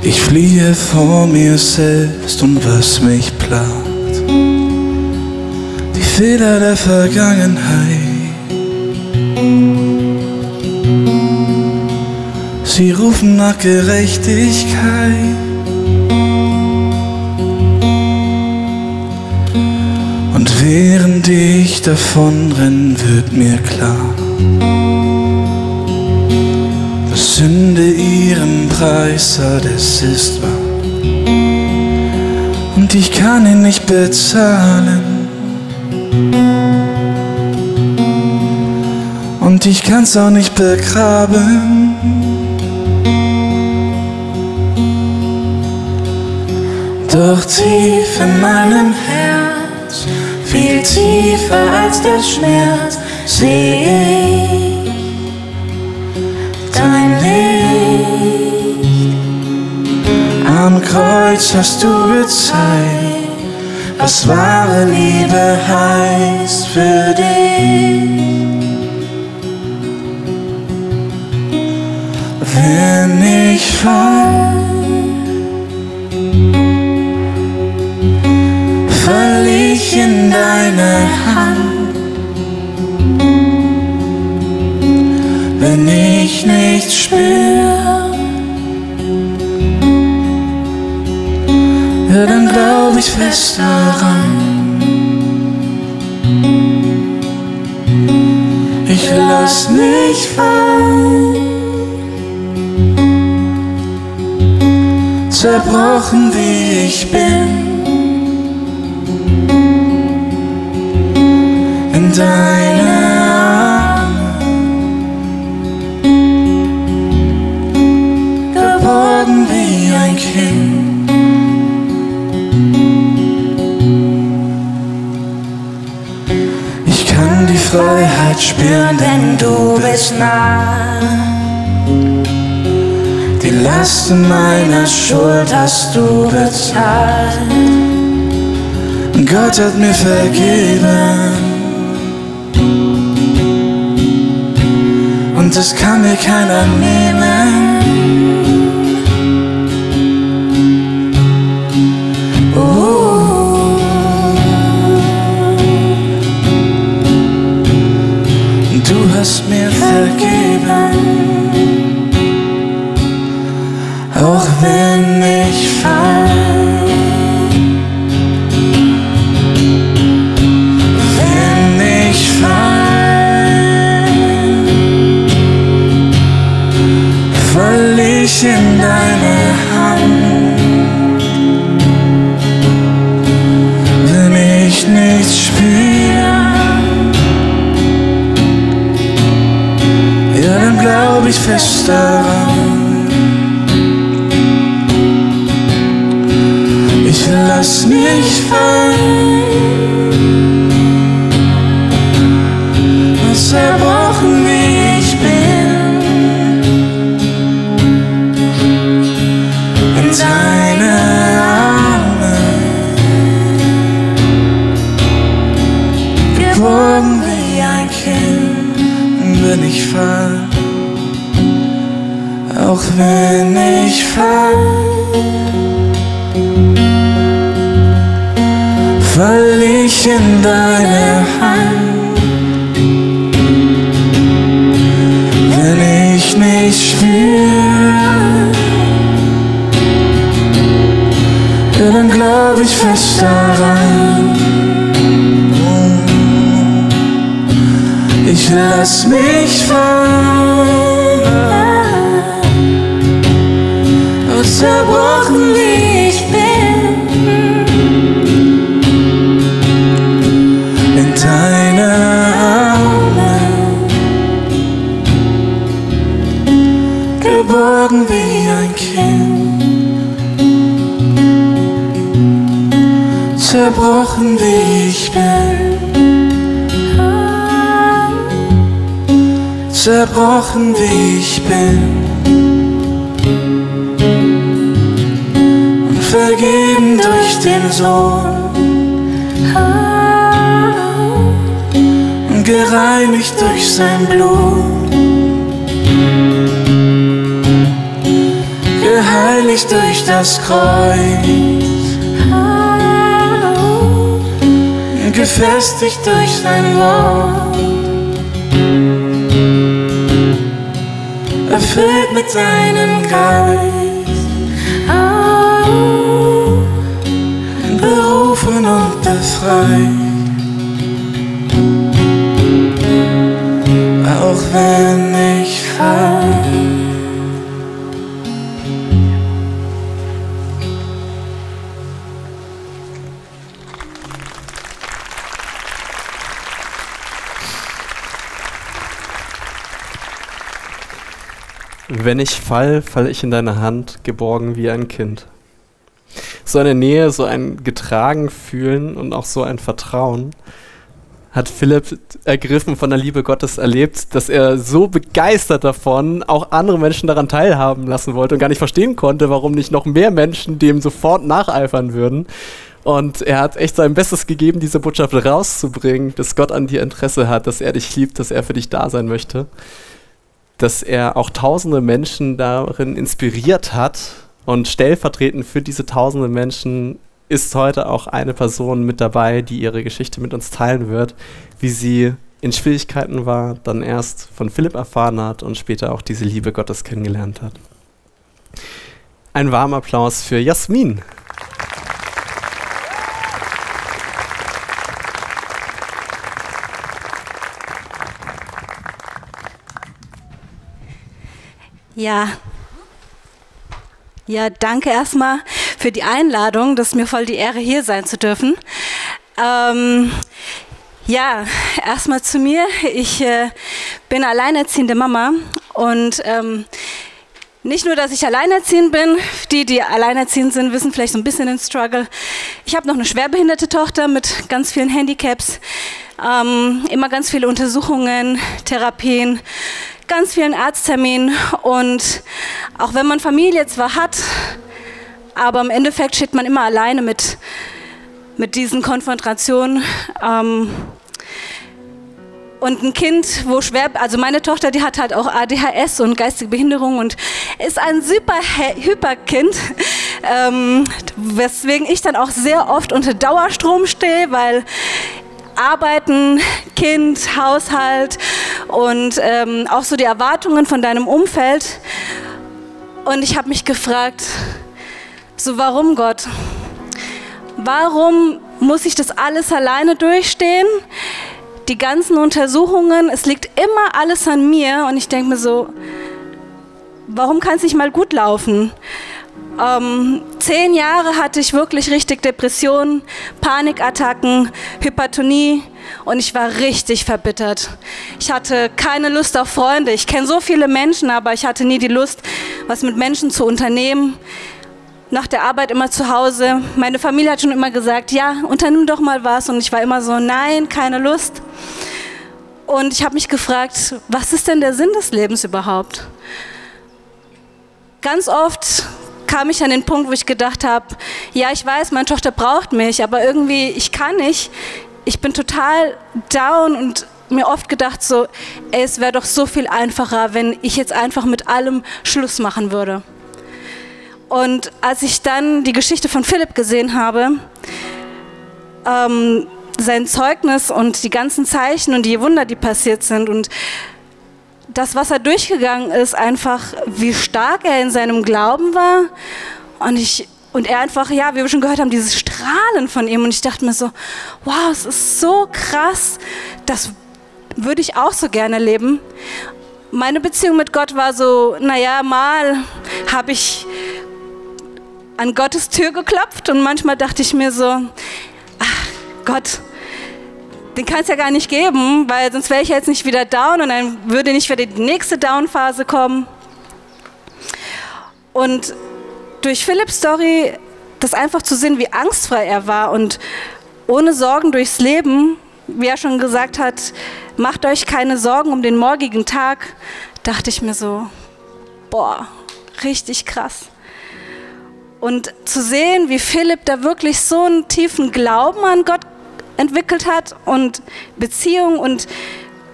Ich fliehe vor mir selbst und was mich plagt. Die Fehler der Vergangenheit. Sie rufen nach Gerechtigkeit. Und während ich davon renn, wird mir klar, Sünde ihren Preis hat, es ist wahr. Und ich kann ihn nicht bezahlen. Und ich kann's auch nicht begraben. Doch tief in meinem Herz, viel tiefer als der Schmerz, seh ich Am Kreuz hast du gezeigt, was wahre Liebe heißt für dich. Wenn ich fall, fall ich in deine Hand. Wenn ich nichts spür, dann glaub ich fest daran. Ich lass mich fallen. zerbrochen wie ich bin. In deine nah. Die Lasten meiner Schuld hast du bezahlt. Gott hat mir vergeben. Und das kann mir keiner nehmen. Oh. Du hast mir vergeben. auch wenn ich fall. Glaub wenn ich fall fall ich in deine Hand. Wenn ich nicht spüre, dann glaub ich fest daran. Ich lass mich fallen zerbrochen wie ich bin. in deine Arme, geborgen wie ein Kind, zerbrochen wie ich bin, zerbrochen wie ich bin. Vergeben durch den Sohn. gereinigt durch sein Blut, geheiligt durch das Kreuz, gefestigt durch sein Wort, erfüllt mit seinem Geist, offen und befreit. Auch wenn ich fall. Wenn ich fall, falle ich in deine Hand, geborgen wie ein Kind. So eine Nähe, so ein getragen fühlen und auch so ein Vertrauen hat Philipp ergriffen von der Liebe Gottes erlebt, dass er so begeistert davon auch andere Menschen daran teilhaben lassen wollte und gar nicht verstehen konnte, warum nicht noch mehr Menschen dem sofort nacheifern würden. Und er hat echt sein Bestes gegeben, diese Botschaft rauszubringen, dass Gott an dir Interesse hat, dass er dich liebt, dass er für dich da sein möchte. Dass er auch tausende Menschen darin inspiriert hat und stellvertretend für diese tausende Menschen ist heute auch eine Person mit dabei, die ihre Geschichte mit uns teilen wird, wie sie in Schwierigkeiten war, dann erst von Philipp erfahren hat und später auch diese Liebe Gottes kennengelernt hat. Ein warmer Applaus für Jasmin. Ja. Ja, danke erstmal für die Einladung. Das ist mir voll die Ehre, hier sein zu dürfen. Ähm, ja, erstmal zu mir. Ich äh, bin alleinerziehende Mama und ähm, nicht nur, dass ich alleinerziehend bin, die, die alleinerziehend sind, wissen vielleicht so ein bisschen den Struggle. Ich habe noch eine schwerbehinderte Tochter mit ganz vielen Handicaps, ähm, immer ganz viele Untersuchungen, Therapien, ganz vielen Arztterminen und auch wenn man Familie zwar hat, aber im Endeffekt steht man immer alleine mit, mit diesen Konfrontationen. Ähm, und ein Kind, wo schwer, also meine Tochter, die hat halt auch ADHS und geistige Behinderung und ist ein super Hyperkind, ähm, weswegen ich dann auch sehr oft unter Dauerstrom stehe, weil Arbeiten, Kind, Haushalt und ähm, auch so die Erwartungen von deinem Umfeld. Und ich habe mich gefragt, so, warum Gott? Warum muss ich das alles alleine durchstehen? Die ganzen Untersuchungen, es liegt immer alles an mir und ich denke mir so, warum kann es nicht mal gut laufen? Ähm, zehn Jahre hatte ich wirklich richtig Depressionen, Panikattacken, Hypertonie und ich war richtig verbittert. Ich hatte keine Lust auf Freunde. Ich kenne so viele Menschen, aber ich hatte nie die Lust, was mit Menschen zu unternehmen nach der Arbeit immer zu Hause. Meine Familie hat schon immer gesagt, ja, unternimm doch mal was. Und ich war immer so, nein, keine Lust. Und ich habe mich gefragt, was ist denn der Sinn des Lebens überhaupt? Ganz oft kam ich an den Punkt, wo ich gedacht habe, ja, ich weiß, meine Tochter braucht mich, aber irgendwie, ich kann nicht. Ich bin total down und mir oft gedacht so, ey, es wäre doch so viel einfacher, wenn ich jetzt einfach mit allem Schluss machen würde. Und als ich dann die Geschichte von Philipp gesehen habe, ähm, sein Zeugnis und die ganzen Zeichen und die Wunder, die passiert sind und das, was er durchgegangen ist, einfach wie stark er in seinem Glauben war. Und ich und er einfach, ja, wie wir schon gehört haben, dieses Strahlen von ihm. Und ich dachte mir so, wow, es ist so krass, das würde ich auch so gerne leben. Meine Beziehung mit Gott war so, naja, mal habe ich an Gottes Tür geklopft. Und manchmal dachte ich mir so, ach Gott, den kann es ja gar nicht geben, weil sonst wäre ich jetzt nicht wieder down und dann würde nicht wieder die nächste Down-Phase kommen. Und durch Philipps Story, das einfach zu sehen, wie angstfrei er war und ohne Sorgen durchs Leben, wie er schon gesagt hat, macht euch keine Sorgen um den morgigen Tag, dachte ich mir so, boah, richtig krass. Und zu sehen, wie Philipp da wirklich so einen tiefen Glauben an Gott entwickelt hat und Beziehung und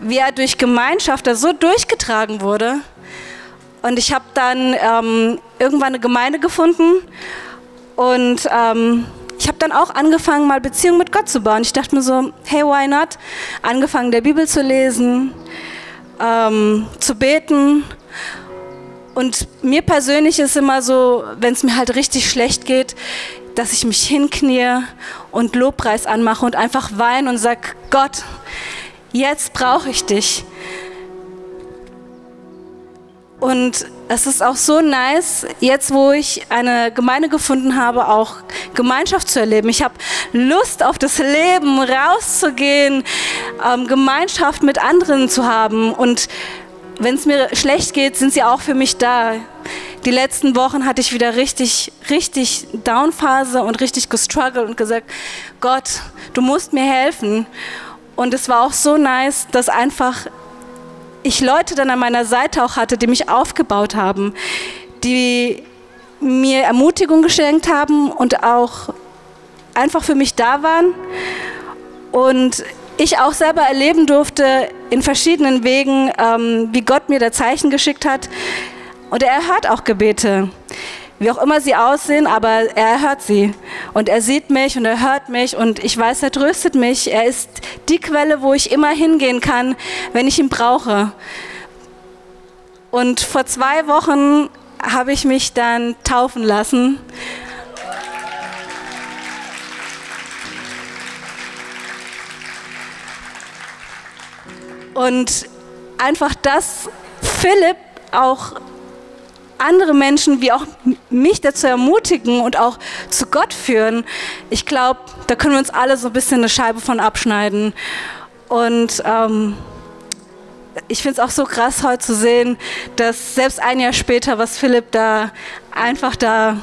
wie er durch Gemeinschaft da so durchgetragen wurde. Und ich habe dann ähm, irgendwann eine Gemeinde gefunden und ähm, ich habe dann auch angefangen, mal Beziehung mit Gott zu bauen. Ich dachte mir so, hey, why not? Angefangen, der Bibel zu lesen, ähm, zu beten und mir persönlich ist immer so, wenn es mir halt richtig schlecht geht, dass ich mich hinknie und Lobpreis anmache und einfach weine und sage, Gott, jetzt brauche ich dich. Und es ist auch so nice, jetzt wo ich eine Gemeinde gefunden habe, auch Gemeinschaft zu erleben. Ich habe Lust auf das Leben, rauszugehen, ähm, Gemeinschaft mit anderen zu haben und wenn es mir schlecht geht, sind sie auch für mich da. Die letzten Wochen hatte ich wieder richtig, richtig Downphase und richtig gestruggelt und gesagt, Gott, du musst mir helfen. Und es war auch so nice, dass einfach ich Leute dann an meiner Seite auch hatte, die mich aufgebaut haben, die mir Ermutigung geschenkt haben und auch einfach für mich da waren. Und ich auch selber erleben durfte in verschiedenen Wegen, ähm, wie Gott mir da Zeichen geschickt hat. Und er hört auch Gebete, wie auch immer sie aussehen, aber er hört sie. Und er sieht mich und er hört mich und ich weiß, er tröstet mich. Er ist die Quelle, wo ich immer hingehen kann, wenn ich ihn brauche. Und vor zwei Wochen habe ich mich dann taufen lassen. Und einfach, dass Philipp auch andere Menschen wie auch mich dazu ermutigen und auch zu Gott führen. Ich glaube, da können wir uns alle so ein bisschen eine Scheibe von abschneiden. Und ähm, ich finde es auch so krass heute zu sehen, dass selbst ein Jahr später, was Philipp da einfach da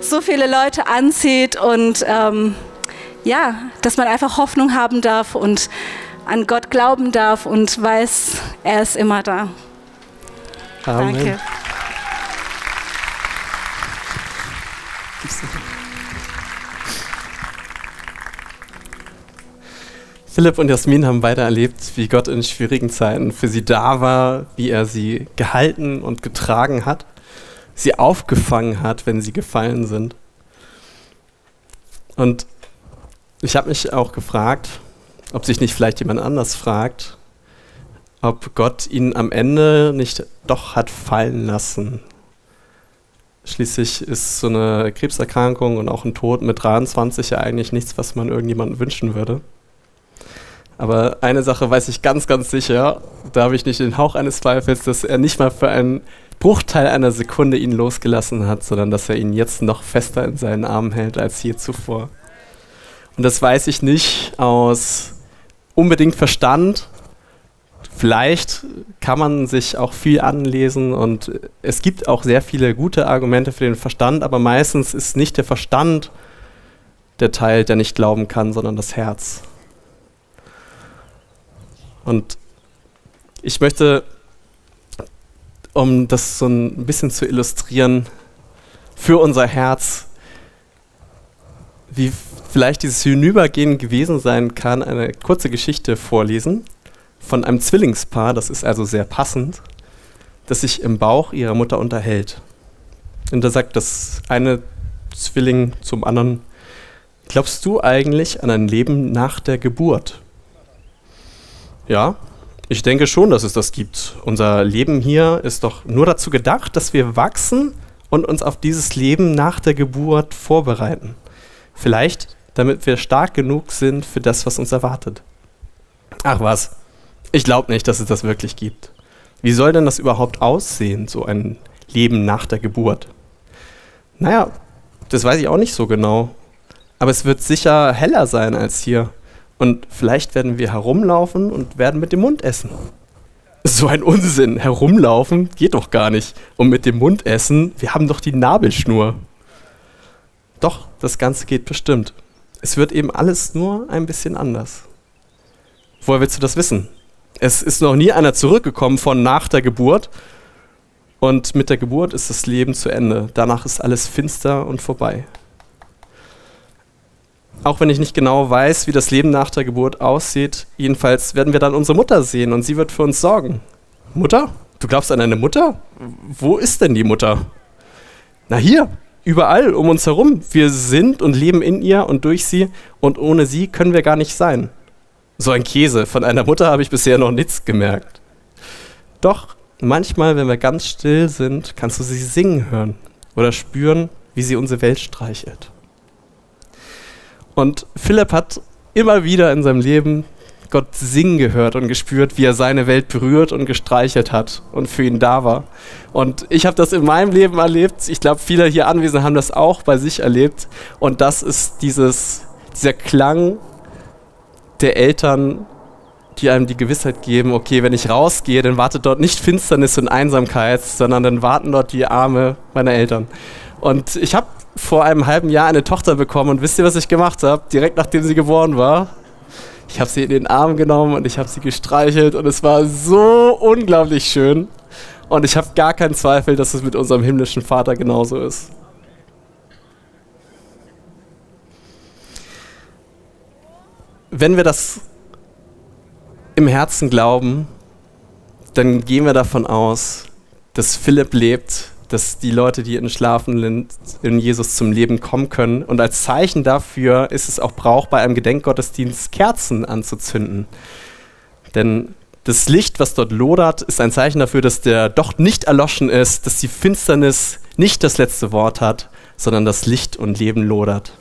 so viele Leute anzieht und ähm, ja, dass man einfach Hoffnung haben darf und an Gott glauben darf und weiß, er ist immer da. Amen. Danke. Philipp und Jasmin haben beide erlebt, wie Gott in schwierigen Zeiten für sie da war, wie er sie gehalten und getragen hat, sie aufgefangen hat, wenn sie gefallen sind. Und ich habe mich auch gefragt, ob sich nicht vielleicht jemand anders fragt, ob Gott ihn am Ende nicht doch hat fallen lassen. Schließlich ist so eine Krebserkrankung und auch ein Tod mit 23 ja eigentlich nichts, was man irgendjemandem wünschen würde. Aber eine Sache weiß ich ganz, ganz sicher, da habe ich nicht den Hauch eines Zweifels, dass er nicht mal für einen Bruchteil einer Sekunde ihn losgelassen hat, sondern dass er ihn jetzt noch fester in seinen Armen hält als je zuvor. Und das weiß ich nicht aus unbedingt Verstand. Vielleicht kann man sich auch viel anlesen und es gibt auch sehr viele gute Argumente für den Verstand, aber meistens ist nicht der Verstand der Teil, der nicht glauben kann, sondern das Herz. Und ich möchte, um das so ein bisschen zu illustrieren, für unser Herz, wie vielleicht dieses Hinübergehen gewesen sein kann, eine kurze Geschichte vorlesen von einem Zwillingspaar, das ist also sehr passend, das sich im Bauch ihrer Mutter unterhält. Und da sagt das eine Zwilling zum anderen, glaubst du eigentlich an ein Leben nach der Geburt? Ja, ich denke schon, dass es das gibt. Unser Leben hier ist doch nur dazu gedacht, dass wir wachsen und uns auf dieses Leben nach der Geburt vorbereiten. Vielleicht, damit wir stark genug sind für das, was uns erwartet. Ach was, ich glaube nicht, dass es das wirklich gibt. Wie soll denn das überhaupt aussehen, so ein Leben nach der Geburt? Naja, das weiß ich auch nicht so genau. Aber es wird sicher heller sein als hier. Und vielleicht werden wir herumlaufen und werden mit dem Mund essen. So ein Unsinn. Herumlaufen geht doch gar nicht. Und mit dem Mund essen, wir haben doch die Nabelschnur. Doch, das Ganze geht bestimmt. Es wird eben alles nur ein bisschen anders. Woher willst du das wissen? Es ist noch nie einer zurückgekommen von nach der Geburt. Und mit der Geburt ist das Leben zu Ende. Danach ist alles finster und vorbei auch wenn ich nicht genau weiß, wie das Leben nach der Geburt aussieht, jedenfalls werden wir dann unsere Mutter sehen und sie wird für uns sorgen. Mutter? Du glaubst an eine Mutter? Wo ist denn die Mutter? Na hier, überall um uns herum. Wir sind und leben in ihr und durch sie und ohne sie können wir gar nicht sein. So ein Käse, von einer Mutter habe ich bisher noch nichts gemerkt. Doch manchmal, wenn wir ganz still sind, kannst du sie singen hören oder spüren, wie sie unsere Welt streichelt. Und Philipp hat immer wieder in seinem Leben Gott singen gehört und gespürt, wie er seine Welt berührt und gestreichelt hat und für ihn da war. Und ich habe das in meinem Leben erlebt. Ich glaube, viele hier Anwesenden haben das auch bei sich erlebt. Und das ist dieses, dieser Klang der Eltern, die einem die Gewissheit geben, okay, wenn ich rausgehe, dann wartet dort nicht Finsternis und Einsamkeit, sondern dann warten dort die Arme meiner Eltern. Und ich habe vor einem halben Jahr eine Tochter bekommen und wisst ihr, was ich gemacht habe? Direkt nachdem sie geboren war, ich habe sie in den Arm genommen und ich habe sie gestreichelt und es war so unglaublich schön. Und ich habe gar keinen Zweifel, dass es mit unserem himmlischen Vater genauso ist. Wenn wir das im Herzen glauben, dann gehen wir davon aus, dass Philipp lebt dass die Leute, die in Schlafen sind, in Jesus zum Leben kommen können. Und als Zeichen dafür ist es auch Brauch, bei einem Gedenkgottesdienst Kerzen anzuzünden. Denn das Licht, was dort lodert, ist ein Zeichen dafür, dass der doch nicht erloschen ist, dass die Finsternis nicht das letzte Wort hat, sondern das Licht und Leben lodert.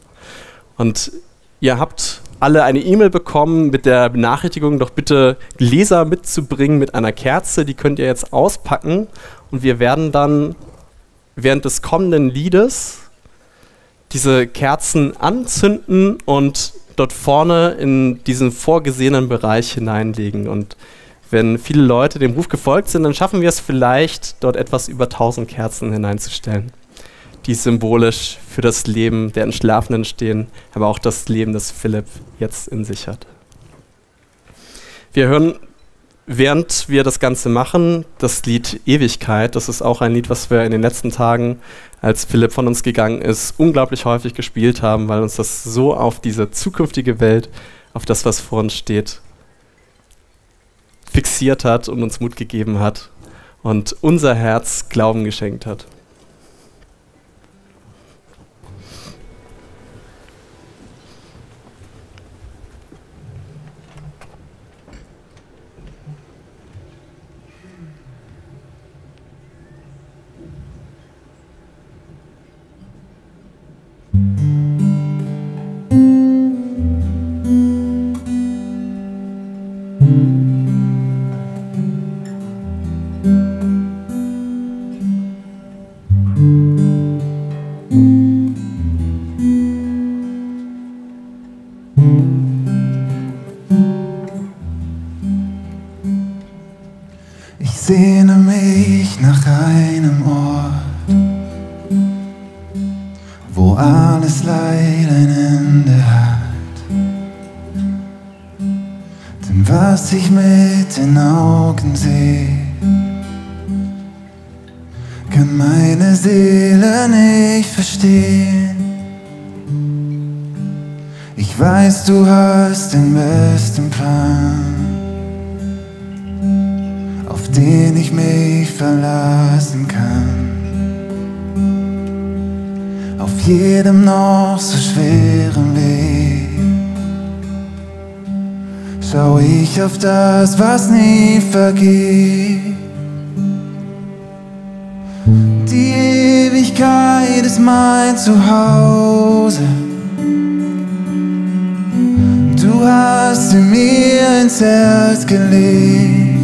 Und ihr habt alle eine E-Mail bekommen mit der Benachrichtigung, doch bitte Gläser mitzubringen mit einer Kerze. Die könnt ihr jetzt auspacken und wir werden dann während des kommenden Liedes diese Kerzen anzünden und dort vorne in diesen vorgesehenen Bereich hineinlegen. Und wenn viele Leute dem Ruf gefolgt sind, dann schaffen wir es vielleicht, dort etwas über 1000 Kerzen hineinzustellen, die symbolisch für das Leben der Entschlafenen stehen, aber auch das Leben, das Philipp jetzt in sich hat. Wir hören während wir das Ganze machen, das Lied Ewigkeit, das ist auch ein Lied, was wir in den letzten Tagen, als Philipp von uns gegangen ist, unglaublich häufig gespielt haben, weil uns das so auf diese zukünftige Welt, auf das, was vor uns steht, fixiert hat und uns Mut gegeben hat und unser Herz Glauben geschenkt hat. Auf das, was nie vergeht. Die Ewigkeit ist mein Zuhause. Du hast sie mir ins Herz gelegt.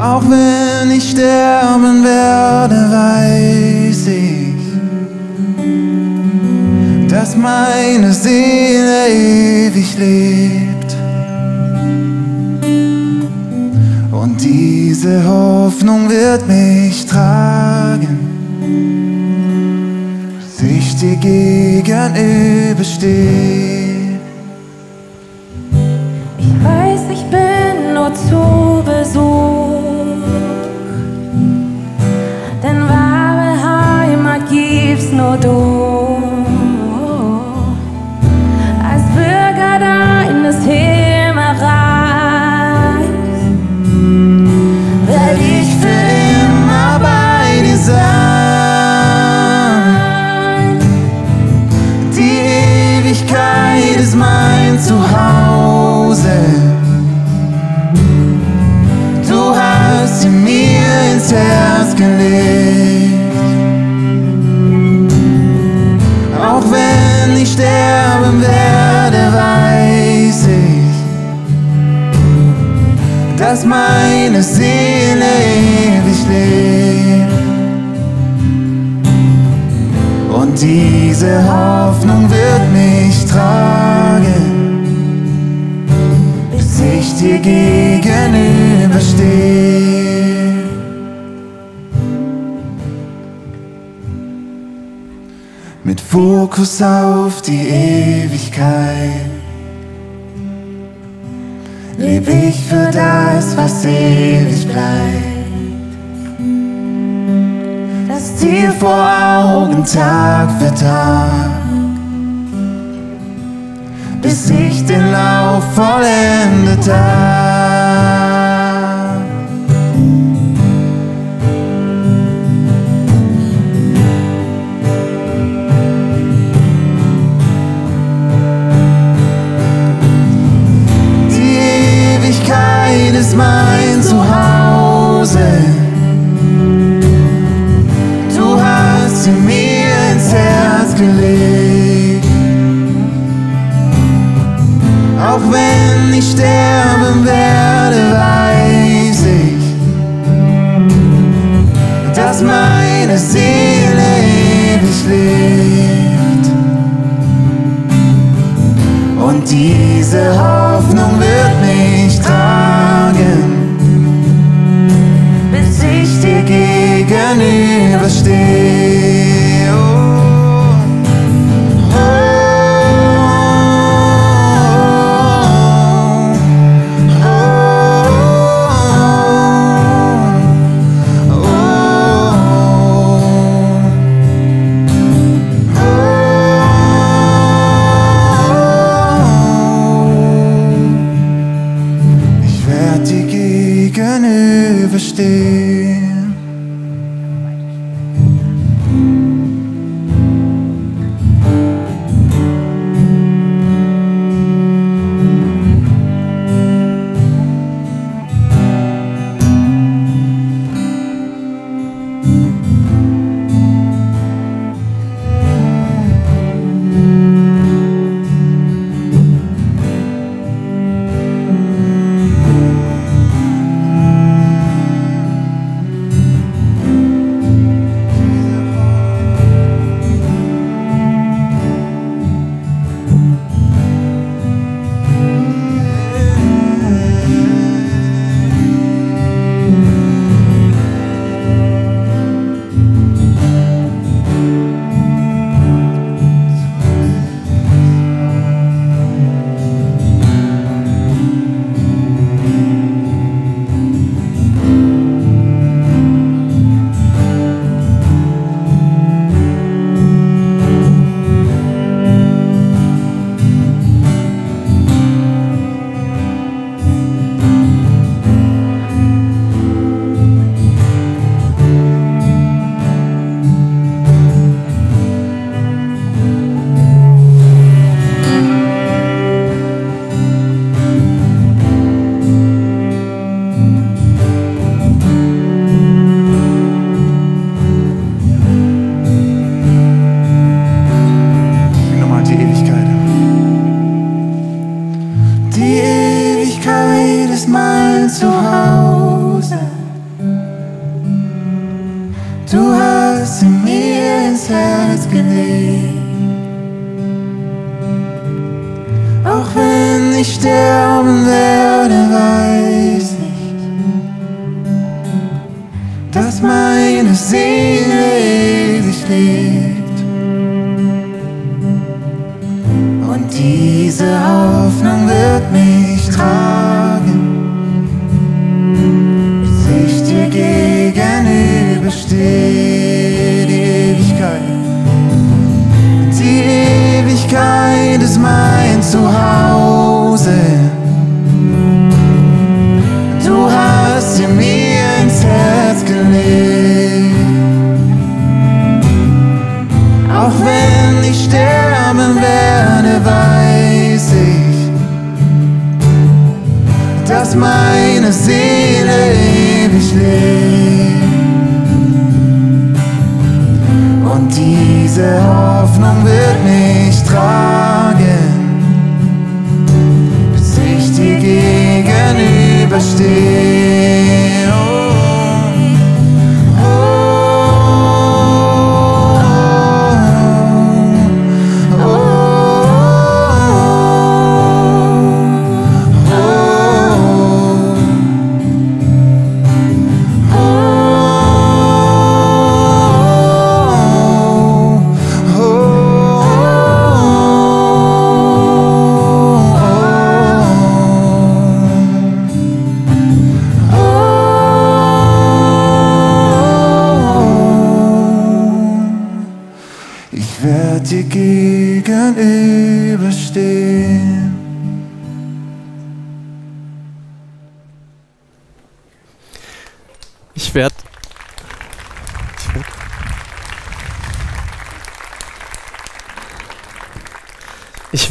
Auch wenn ich sterben werde, weiß ich, dass meine Seele ewig lebt. Und diese Hoffnung wird mich tragen, bis ich dir gegenüberstehe. Ich weiß, ich bin nur zu Besuch, denn wahre Heimat gibt's nur du. Dass meine Seele ewig lebt. Und diese Hoffnung wird mich tragen, dir gegenüberstehe. Fokus auf die Ewigkeit leb ich für das, was ewig bleibt. Das Ziel vor Augen Tag für Tag, bis ich den Lauf vollendet hab. Ist mein Zuhause. Du hast sie mir ins Herz gelegt. Auch wenn ich sterben werde, weiß ich, dass meine Seele ewig lebt. Und diese Hoffnung wird mich tragen, gegenüberstehe. Oh. Ich werde dir gegenüberstehen.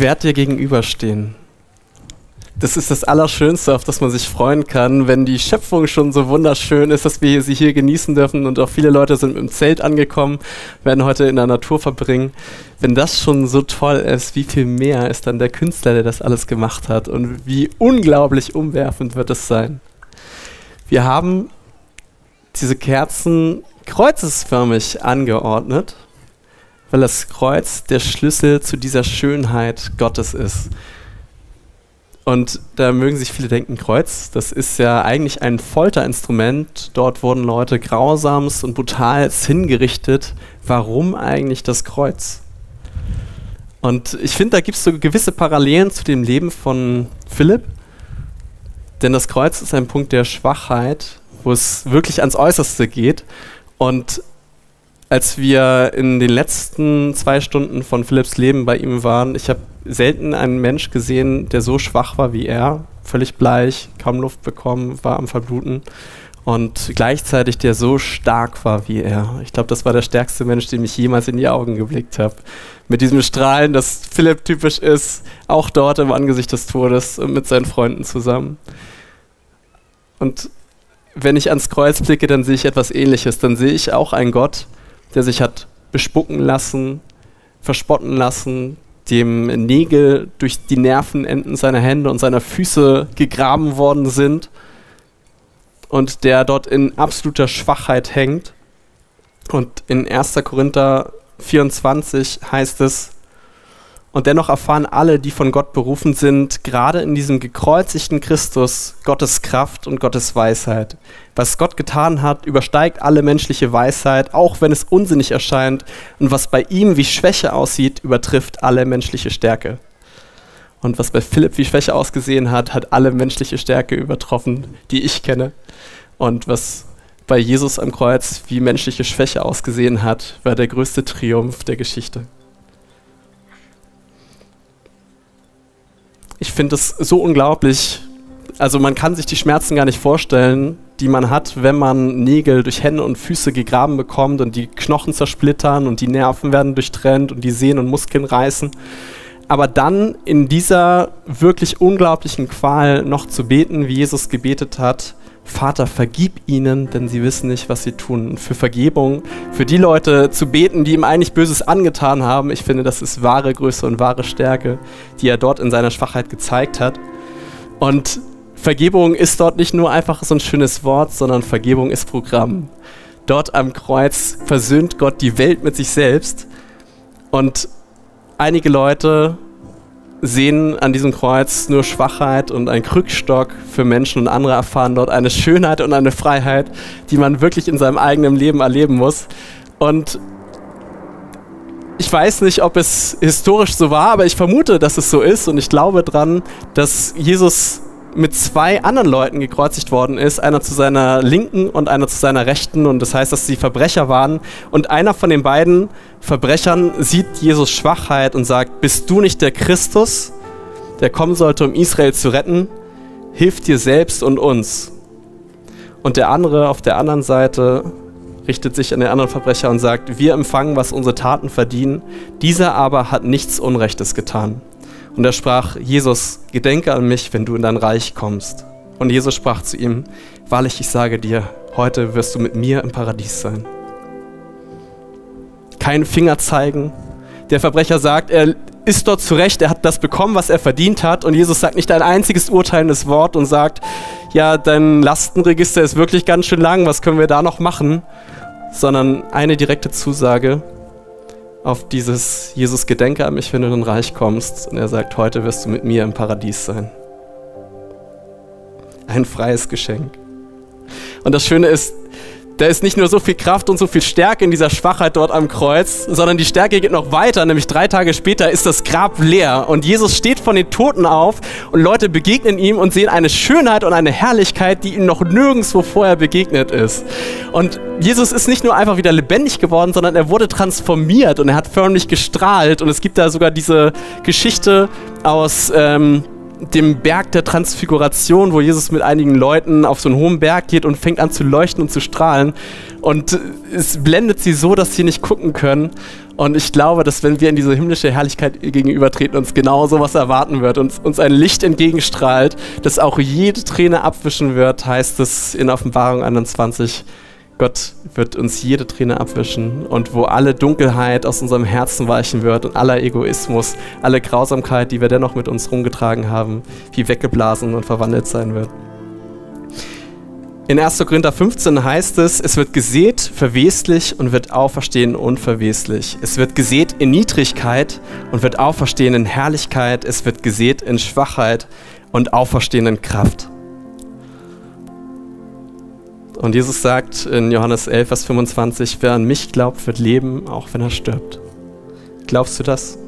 Werde dir gegenüberstehen. Das ist das Allerschönste, auf das man sich freuen kann, wenn die Schöpfung schon so wunderschön ist, dass wir sie hier genießen dürfen und auch viele Leute sind im Zelt angekommen, werden heute in der Natur verbringen. Wenn das schon so toll ist, wie viel mehr ist dann der Künstler, der das alles gemacht hat und wie unglaublich umwerfend wird es sein. Wir haben diese Kerzen kreuzesförmig angeordnet, weil das Kreuz der Schlüssel zu dieser Schönheit Gottes ist. Und da mögen sich viele denken, Kreuz, das ist ja eigentlich ein Folterinstrument. Dort wurden Leute grausamst und brutalst hingerichtet. Warum eigentlich das Kreuz? Und ich finde, da gibt es so gewisse Parallelen zu dem Leben von Philipp. Denn das Kreuz ist ein Punkt der Schwachheit, wo es wirklich ans Äußerste geht. Und als wir in den letzten zwei Stunden von Philipps Leben bei ihm waren, ich habe selten einen Mensch gesehen, der so schwach war wie er, völlig bleich, kaum Luft bekommen, war am Verbluten und gleichzeitig der so stark war wie er. Ich glaube, das war der stärkste Mensch, dem ich jemals in die Augen geblickt habe. Mit diesem Strahlen, das Philipp typisch ist, auch dort im Angesicht des Todes und mit seinen Freunden zusammen. Und wenn ich ans Kreuz blicke, dann sehe ich etwas Ähnliches. Dann sehe ich auch einen Gott, der sich hat bespucken lassen, verspotten lassen, dem Nägel durch die Nervenenden seiner Hände und seiner Füße gegraben worden sind und der dort in absoluter Schwachheit hängt. Und in 1. Korinther 24 heißt es, und dennoch erfahren alle, die von Gott berufen sind, gerade in diesem gekreuzigten Christus Gottes Kraft und Gottes Weisheit. Was Gott getan hat, übersteigt alle menschliche Weisheit, auch wenn es unsinnig erscheint. Und was bei ihm wie Schwäche aussieht, übertrifft alle menschliche Stärke. Und was bei Philipp wie Schwäche ausgesehen hat, hat alle menschliche Stärke übertroffen, die ich kenne. Und was bei Jesus am Kreuz wie menschliche Schwäche ausgesehen hat, war der größte Triumph der Geschichte. ich finde es so unglaublich. Also man kann sich die Schmerzen gar nicht vorstellen, die man hat, wenn man Nägel durch Hände und Füße gegraben bekommt und die Knochen zersplittern und die Nerven werden durchtrennt und die Sehnen und Muskeln reißen. Aber dann in dieser wirklich unglaublichen Qual noch zu beten, wie Jesus gebetet hat, Vater, vergib ihnen, denn sie wissen nicht, was sie tun. Für Vergebung, für die Leute zu beten, die ihm eigentlich Böses angetan haben, ich finde, das ist wahre Größe und wahre Stärke, die er dort in seiner Schwachheit gezeigt hat. Und Vergebung ist dort nicht nur einfach so ein schönes Wort, sondern Vergebung ist Programm. Dort am Kreuz versöhnt Gott die Welt mit sich selbst. Und einige Leute sehen an diesem Kreuz nur Schwachheit und ein Krückstock für Menschen und andere erfahren dort eine Schönheit und eine Freiheit, die man wirklich in seinem eigenen Leben erleben muss. Und ich weiß nicht, ob es historisch so war, aber ich vermute, dass es so ist und ich glaube dran, dass Jesus mit zwei anderen Leuten gekreuzigt worden ist, einer zu seiner Linken und einer zu seiner Rechten und das heißt, dass sie Verbrecher waren und einer von den beiden Verbrechern sieht Jesus Schwachheit und sagt, bist du nicht der Christus, der kommen sollte, um Israel zu retten? Hilf dir selbst und uns. Und der andere auf der anderen Seite richtet sich an den anderen Verbrecher und sagt, wir empfangen, was unsere Taten verdienen, dieser aber hat nichts Unrechtes getan. Und er sprach, Jesus, gedenke an mich, wenn du in dein Reich kommst. Und Jesus sprach zu ihm, wahrlich, ich sage dir, heute wirst du mit mir im Paradies sein. Kein Finger zeigen. Der Verbrecher sagt, er ist dort zurecht, er hat das bekommen, was er verdient hat. Und Jesus sagt nicht ein einziges urteilendes Wort und sagt, ja, dein Lastenregister ist wirklich ganz schön lang, was können wir da noch machen? Sondern eine direkte Zusage, auf dieses Jesus Gedenke an mich, wenn du in den Reich kommst. Und er sagt, heute wirst du mit mir im Paradies sein. Ein freies Geschenk. Und das Schöne ist, da ist nicht nur so viel Kraft und so viel Stärke in dieser Schwachheit dort am Kreuz, sondern die Stärke geht noch weiter, nämlich drei Tage später ist das Grab leer. Und Jesus steht von den Toten auf und Leute begegnen ihm und sehen eine Schönheit und eine Herrlichkeit, die ihm noch nirgendwo vorher begegnet ist. Und Jesus ist nicht nur einfach wieder lebendig geworden, sondern er wurde transformiert und er hat förmlich gestrahlt. Und es gibt da sogar diese Geschichte aus... Ähm, dem Berg der Transfiguration, wo Jesus mit einigen Leuten auf so einen hohen Berg geht und fängt an zu leuchten und zu strahlen. Und es blendet sie so, dass sie nicht gucken können. Und ich glaube, dass wenn wir in diese himmlische Herrlichkeit gegenübertreten, uns genau sowas erwarten wird und uns ein Licht entgegenstrahlt, das auch jede Träne abwischen wird, heißt es in Offenbarung 21. Gott wird uns jede Träne abwischen und wo alle Dunkelheit aus unserem Herzen weichen wird und aller Egoismus, alle Grausamkeit, die wir dennoch mit uns rumgetragen haben, wie weggeblasen und verwandelt sein wird. In 1. Korinther 15 heißt es, es wird gesät verweslich und wird auferstehen unverweslich. Es wird gesät in Niedrigkeit und wird auferstehen in Herrlichkeit. Es wird gesät in Schwachheit und auferstehen in Kraft. Und Jesus sagt in Johannes 11, Vers 25, wer an mich glaubt, wird leben, auch wenn er stirbt. Glaubst du das?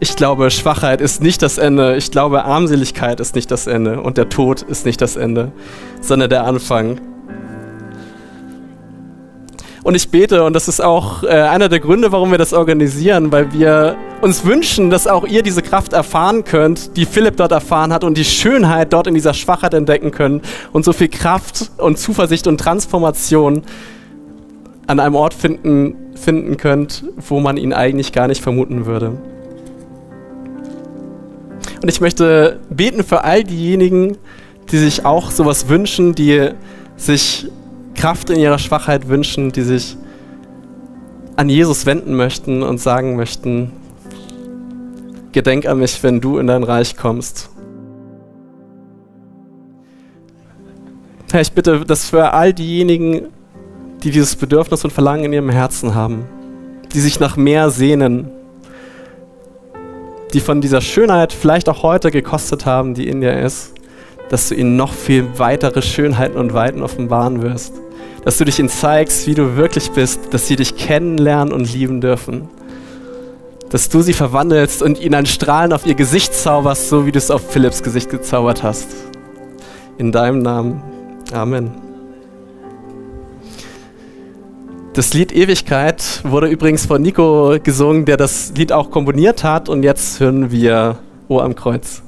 Ich glaube, Schwachheit ist nicht das Ende. Ich glaube, Armseligkeit ist nicht das Ende. Und der Tod ist nicht das Ende, sondern der Anfang. Und ich bete, und das ist auch äh, einer der Gründe, warum wir das organisieren, weil wir uns wünschen, dass auch ihr diese Kraft erfahren könnt, die Philipp dort erfahren hat und die Schönheit dort in dieser Schwachheit entdecken können und so viel Kraft und Zuversicht und Transformation an einem Ort finden, finden könnt, wo man ihn eigentlich gar nicht vermuten würde. Und ich möchte beten für all diejenigen, die sich auch sowas wünschen, die sich Kraft in ihrer Schwachheit wünschen, die sich an Jesus wenden möchten und sagen möchten, gedenk an mich, wenn du in dein Reich kommst. Herr, ich bitte, dass für all diejenigen, die dieses Bedürfnis und Verlangen in ihrem Herzen haben, die sich nach mehr sehnen, die von dieser Schönheit vielleicht auch heute gekostet haben, die in dir ist, dass du ihnen noch viel weitere Schönheiten und Weiten offenbaren wirst. Dass du dich ihnen zeigst, wie du wirklich bist, dass sie dich kennenlernen und lieben dürfen. Dass du sie verwandelst und ihnen ein Strahlen auf ihr Gesicht zauberst, so wie du es auf Philipps Gesicht gezaubert hast. In deinem Namen. Amen. Das Lied Ewigkeit wurde übrigens von Nico gesungen, der das Lied auch komponiert hat. Und jetzt hören wir O am Kreuz.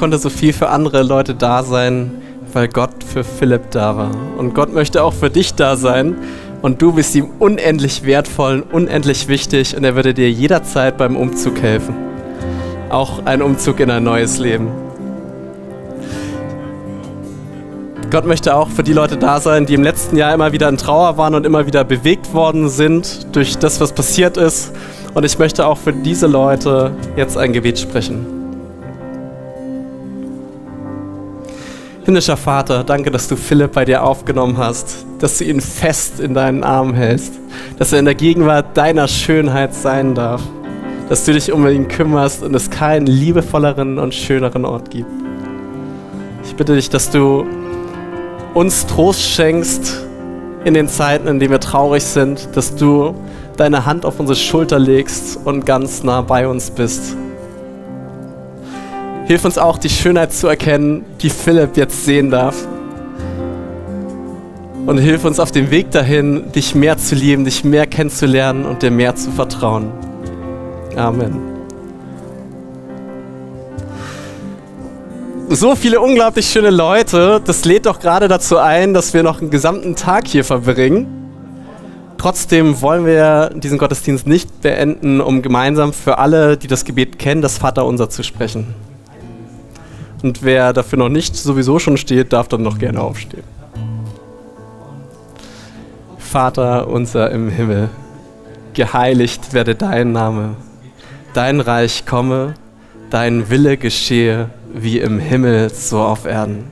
Konnte so viel für andere Leute da sein, weil Gott für Philipp da war. Und Gott möchte auch für dich da sein. Und du bist ihm unendlich wertvoll, und unendlich wichtig und er würde dir jederzeit beim Umzug helfen. Auch ein Umzug in ein neues Leben. Gott möchte auch für die Leute da sein, die im letzten Jahr immer wieder in Trauer waren und immer wieder bewegt worden sind durch das, was passiert ist. Und ich möchte auch für diese Leute jetzt ein Gebet sprechen. Himmlischer Vater, danke, dass du Philipp bei dir aufgenommen hast, dass du ihn fest in deinen Armen hältst, dass er in der Gegenwart deiner Schönheit sein darf, dass du dich um ihn kümmerst und es keinen liebevolleren und schöneren Ort gibt. Ich bitte dich, dass du uns Trost schenkst in den Zeiten, in denen wir traurig sind, dass du deine Hand auf unsere Schulter legst und ganz nah bei uns bist. Hilf uns auch, die Schönheit zu erkennen, die Philipp jetzt sehen darf. Und hilf uns auf dem Weg dahin, dich mehr zu lieben, dich mehr kennenzulernen und dir mehr zu vertrauen. Amen. So viele unglaublich schöne Leute, das lädt doch gerade dazu ein, dass wir noch einen gesamten Tag hier verbringen. Trotzdem wollen wir diesen Gottesdienst nicht beenden, um gemeinsam für alle, die das Gebet kennen, das Vaterunser zu sprechen. Und wer dafür noch nicht sowieso schon steht, darf dann noch gerne aufstehen. Vater unser im Himmel, geheiligt werde dein Name, dein Reich komme, dein Wille geschehe, wie im Himmel so auf Erden.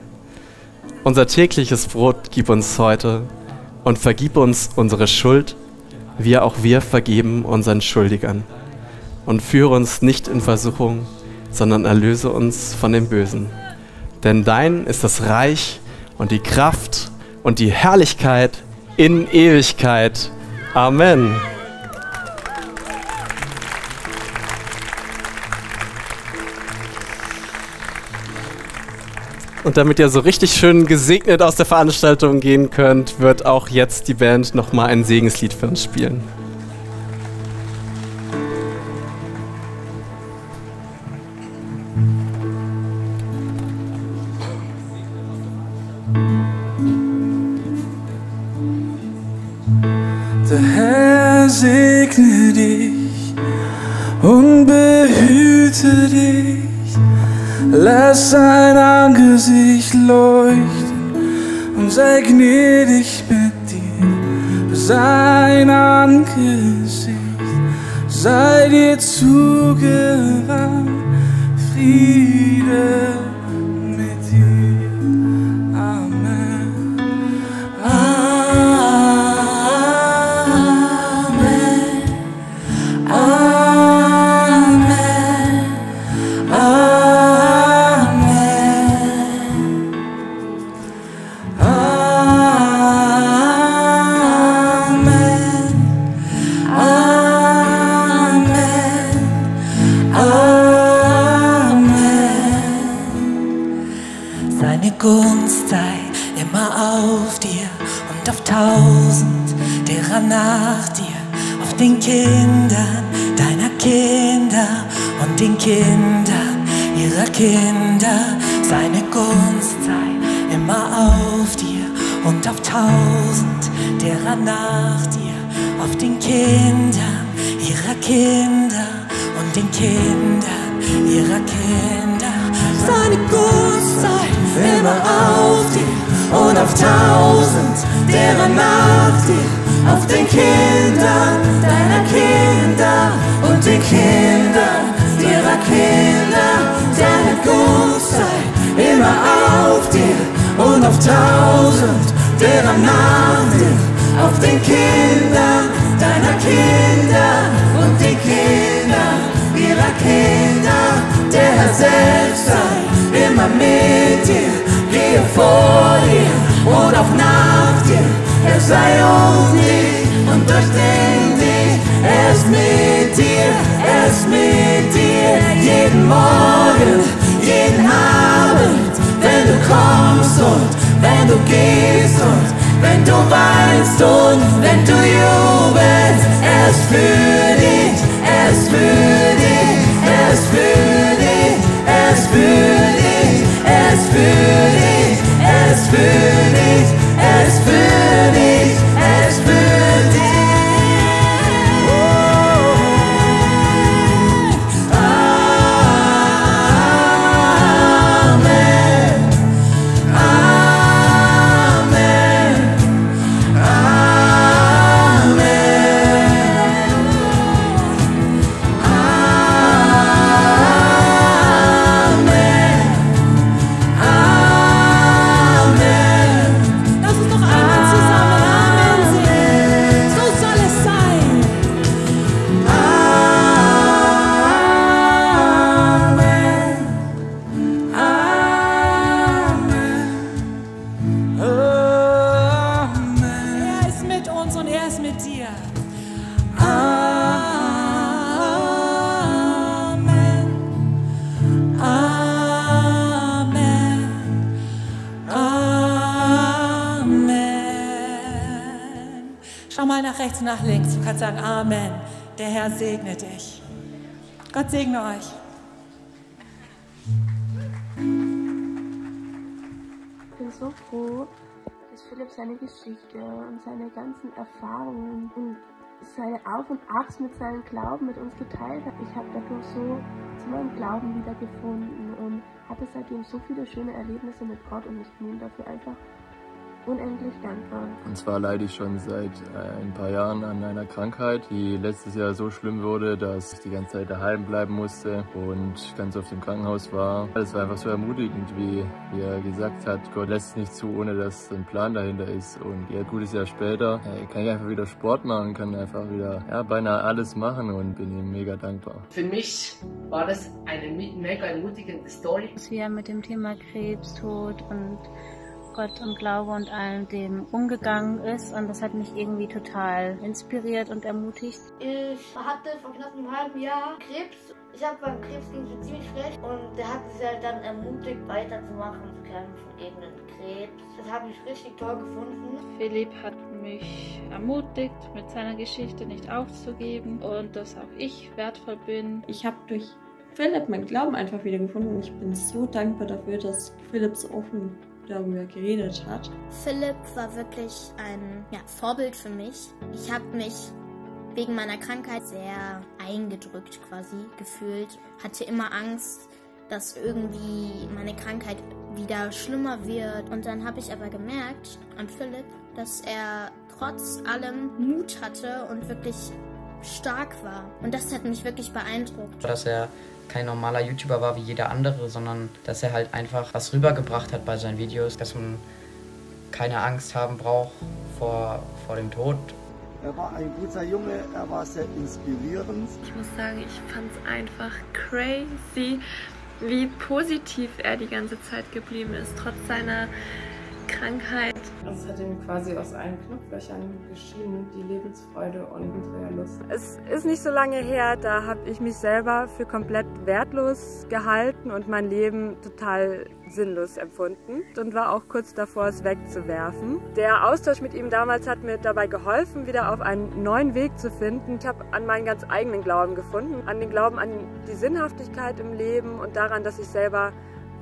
Unser tägliches Brot gib uns heute und vergib uns unsere Schuld, wie auch wir vergeben unseren Schuldigern. Und führe uns nicht in Versuchung, sondern erlöse uns von dem Bösen. Denn dein ist das Reich und die Kraft und die Herrlichkeit in Ewigkeit. Amen. Und damit ihr so richtig schön gesegnet aus der Veranstaltung gehen könnt, wird auch jetzt die Band nochmal ein Segenslied für uns spielen. Sei gnädig mit dir. sein Angesicht sei dir zugewandt, Friede mit dir. Amen. Amen. Amen. Schau mal nach rechts und nach links. Du kannst sagen Amen. Der Herr segne dich. Gott segne euch. Ich bin so froh, Philipp seine Geschichte und seine ganzen Erfahrungen und seine Auf- und Abs mit seinem Glauben mit uns geteilt hat. Ich habe dadurch so zu meinem Glauben wiedergefunden und hatte seitdem so viele schöne Erlebnisse mit Gott und ich bin ihm dafür einfach unendlich dankbar. Und zwar leide ich schon seit äh, ein paar Jahren an einer Krankheit, die letztes Jahr so schlimm wurde, dass ich die ganze Zeit daheim bleiben musste und ganz oft im Krankenhaus war. Es war einfach so ermutigend, wie, wie er gesagt hat, Gott lässt es nicht zu, ohne dass ein Plan dahinter ist. Und ja, ein gutes Jahr später äh, kann ich einfach wieder Sport machen, kann einfach wieder ja, beinahe alles machen und bin ihm mega dankbar. Für mich war das eine me- mega ermutigende Story. wie er mit dem Thema Krebs, Tod und Gott und Glaube und allem dem umgegangen ist. Und das hat mich irgendwie total inspiriert und ermutigt. Ich hatte vor knapp einem halben Jahr Krebs. Ich habe beim Krebs ging es ziemlich schlecht und der hat sich halt dann ermutigt, weiterzumachen, zu kämpfen gegen den Krebs. Das habe ich richtig toll gefunden. Philipp hat mich ermutigt, mit seiner Geschichte nicht aufzugeben und dass auch ich wertvoll bin. Ich habe durch Philipp meinen Glauben einfach wieder gefunden und ich bin so dankbar dafür, dass Philipp so offen darüber geredet hat. Philipp war wirklich ein ja, Vorbild für mich. Ich habe mich wegen meiner Krankheit sehr eingedrückt quasi gefühlt, hatte immer Angst, dass irgendwie meine Krankheit wieder schlimmer wird. Und dann habe ich aber gemerkt an Philipp, dass er trotz allem Mut hatte und wirklich stark war. Und das hat mich wirklich beeindruckt. Dass er kein normaler YouTuber war wie jeder andere, sondern dass er halt einfach was rübergebracht hat bei seinen Videos, dass man keine Angst haben braucht vor, vor dem Tod. Er war ein guter Junge, er war sehr inspirierend. Ich muss sagen, ich fand es einfach crazy, wie positiv er die ganze Zeit geblieben ist, trotz seiner Krankheit. Also es hat ihm quasi aus allen Knopflöchern geschienen, die Lebensfreude und unsere Lust. Es ist nicht so lange her, da habe ich mich selber für komplett wertlos gehalten und mein Leben total sinnlos empfunden und war auch kurz davor, es wegzuwerfen. Der Austausch mit ihm damals hat mir dabei geholfen, wieder auf einen neuen Weg zu finden. Ich habe an meinen ganz eigenen Glauben gefunden, an den Glauben an die Sinnhaftigkeit im Leben und daran, dass ich selber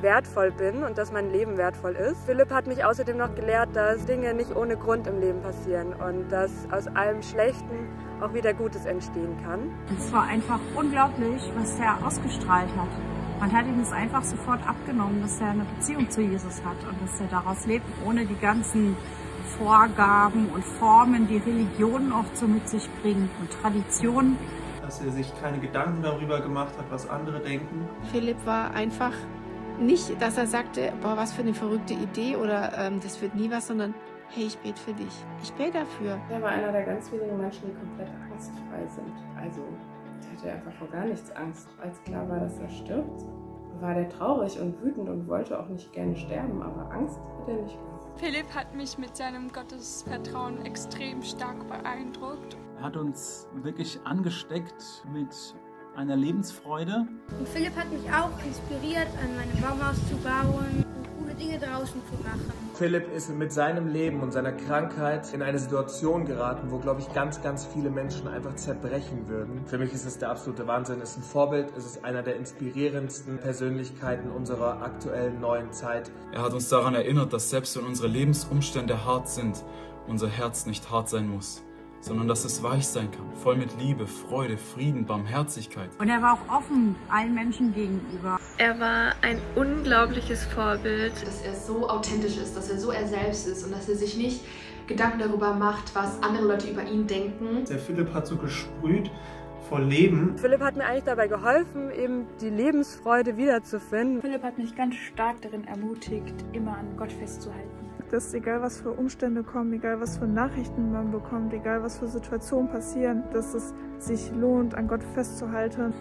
wertvoll bin und dass mein Leben wertvoll ist. Philipp hat mich außerdem noch gelehrt, dass Dinge nicht ohne Grund im Leben passieren und dass aus allem Schlechten auch wieder Gutes entstehen kann. Es war einfach unglaublich, was er ausgestrahlt hat. Man hat ihm es einfach sofort abgenommen, dass er eine Beziehung zu Jesus hat und dass er daraus lebt, ohne die ganzen Vorgaben und Formen, die Religionen oft so mit sich bringen und Traditionen. Dass er sich keine Gedanken darüber gemacht hat, was andere denken. Philipp war einfach nicht, dass er sagte, boah, was für eine verrückte Idee oder ähm, das wird nie was, sondern hey, ich bete für dich. Ich bete dafür. Er war einer der ganz wenigen Menschen, die komplett angstfrei sind. Also, der hatte einfach vor gar nichts Angst. Als klar war, dass er stirbt, war der traurig und wütend und wollte auch nicht gerne sterben, aber Angst hat er nicht gehabt. Philipp hat mich mit seinem Gottesvertrauen extrem stark beeindruckt. Er hat uns wirklich angesteckt mit einer Lebensfreude. Und Philipp hat mich auch inspiriert, an meinem Baumhaus zu bauen und coole Dinge draußen zu machen. Philipp ist mit seinem Leben und seiner Krankheit in eine Situation geraten, wo, glaube ich, ganz, ganz viele Menschen einfach zerbrechen würden. Für mich ist es der absolute Wahnsinn. Es ist ein Vorbild. Es ist einer der inspirierendsten Persönlichkeiten unserer aktuellen neuen Zeit. Er hat uns daran erinnert, dass selbst wenn unsere Lebensumstände hart sind, unser Herz nicht hart sein muss sondern dass es weich sein kann, voll mit Liebe, Freude, Frieden, Barmherzigkeit. Und er war auch offen allen Menschen gegenüber. Er war ein unglaubliches Vorbild. Dass er so authentisch ist, dass er so er selbst ist und dass er sich nicht Gedanken darüber macht, was andere Leute über ihn denken. Der Philipp hat so gesprüht vor Leben. Philipp hat mir eigentlich dabei geholfen, eben die Lebensfreude wiederzufinden. Philipp hat mich ganz stark darin ermutigt, immer an Gott festzuhalten dass egal was für Umstände kommen, egal was für Nachrichten man bekommt, egal was für Situationen passieren, dass es sich lohnt, an Gott festzuhalten.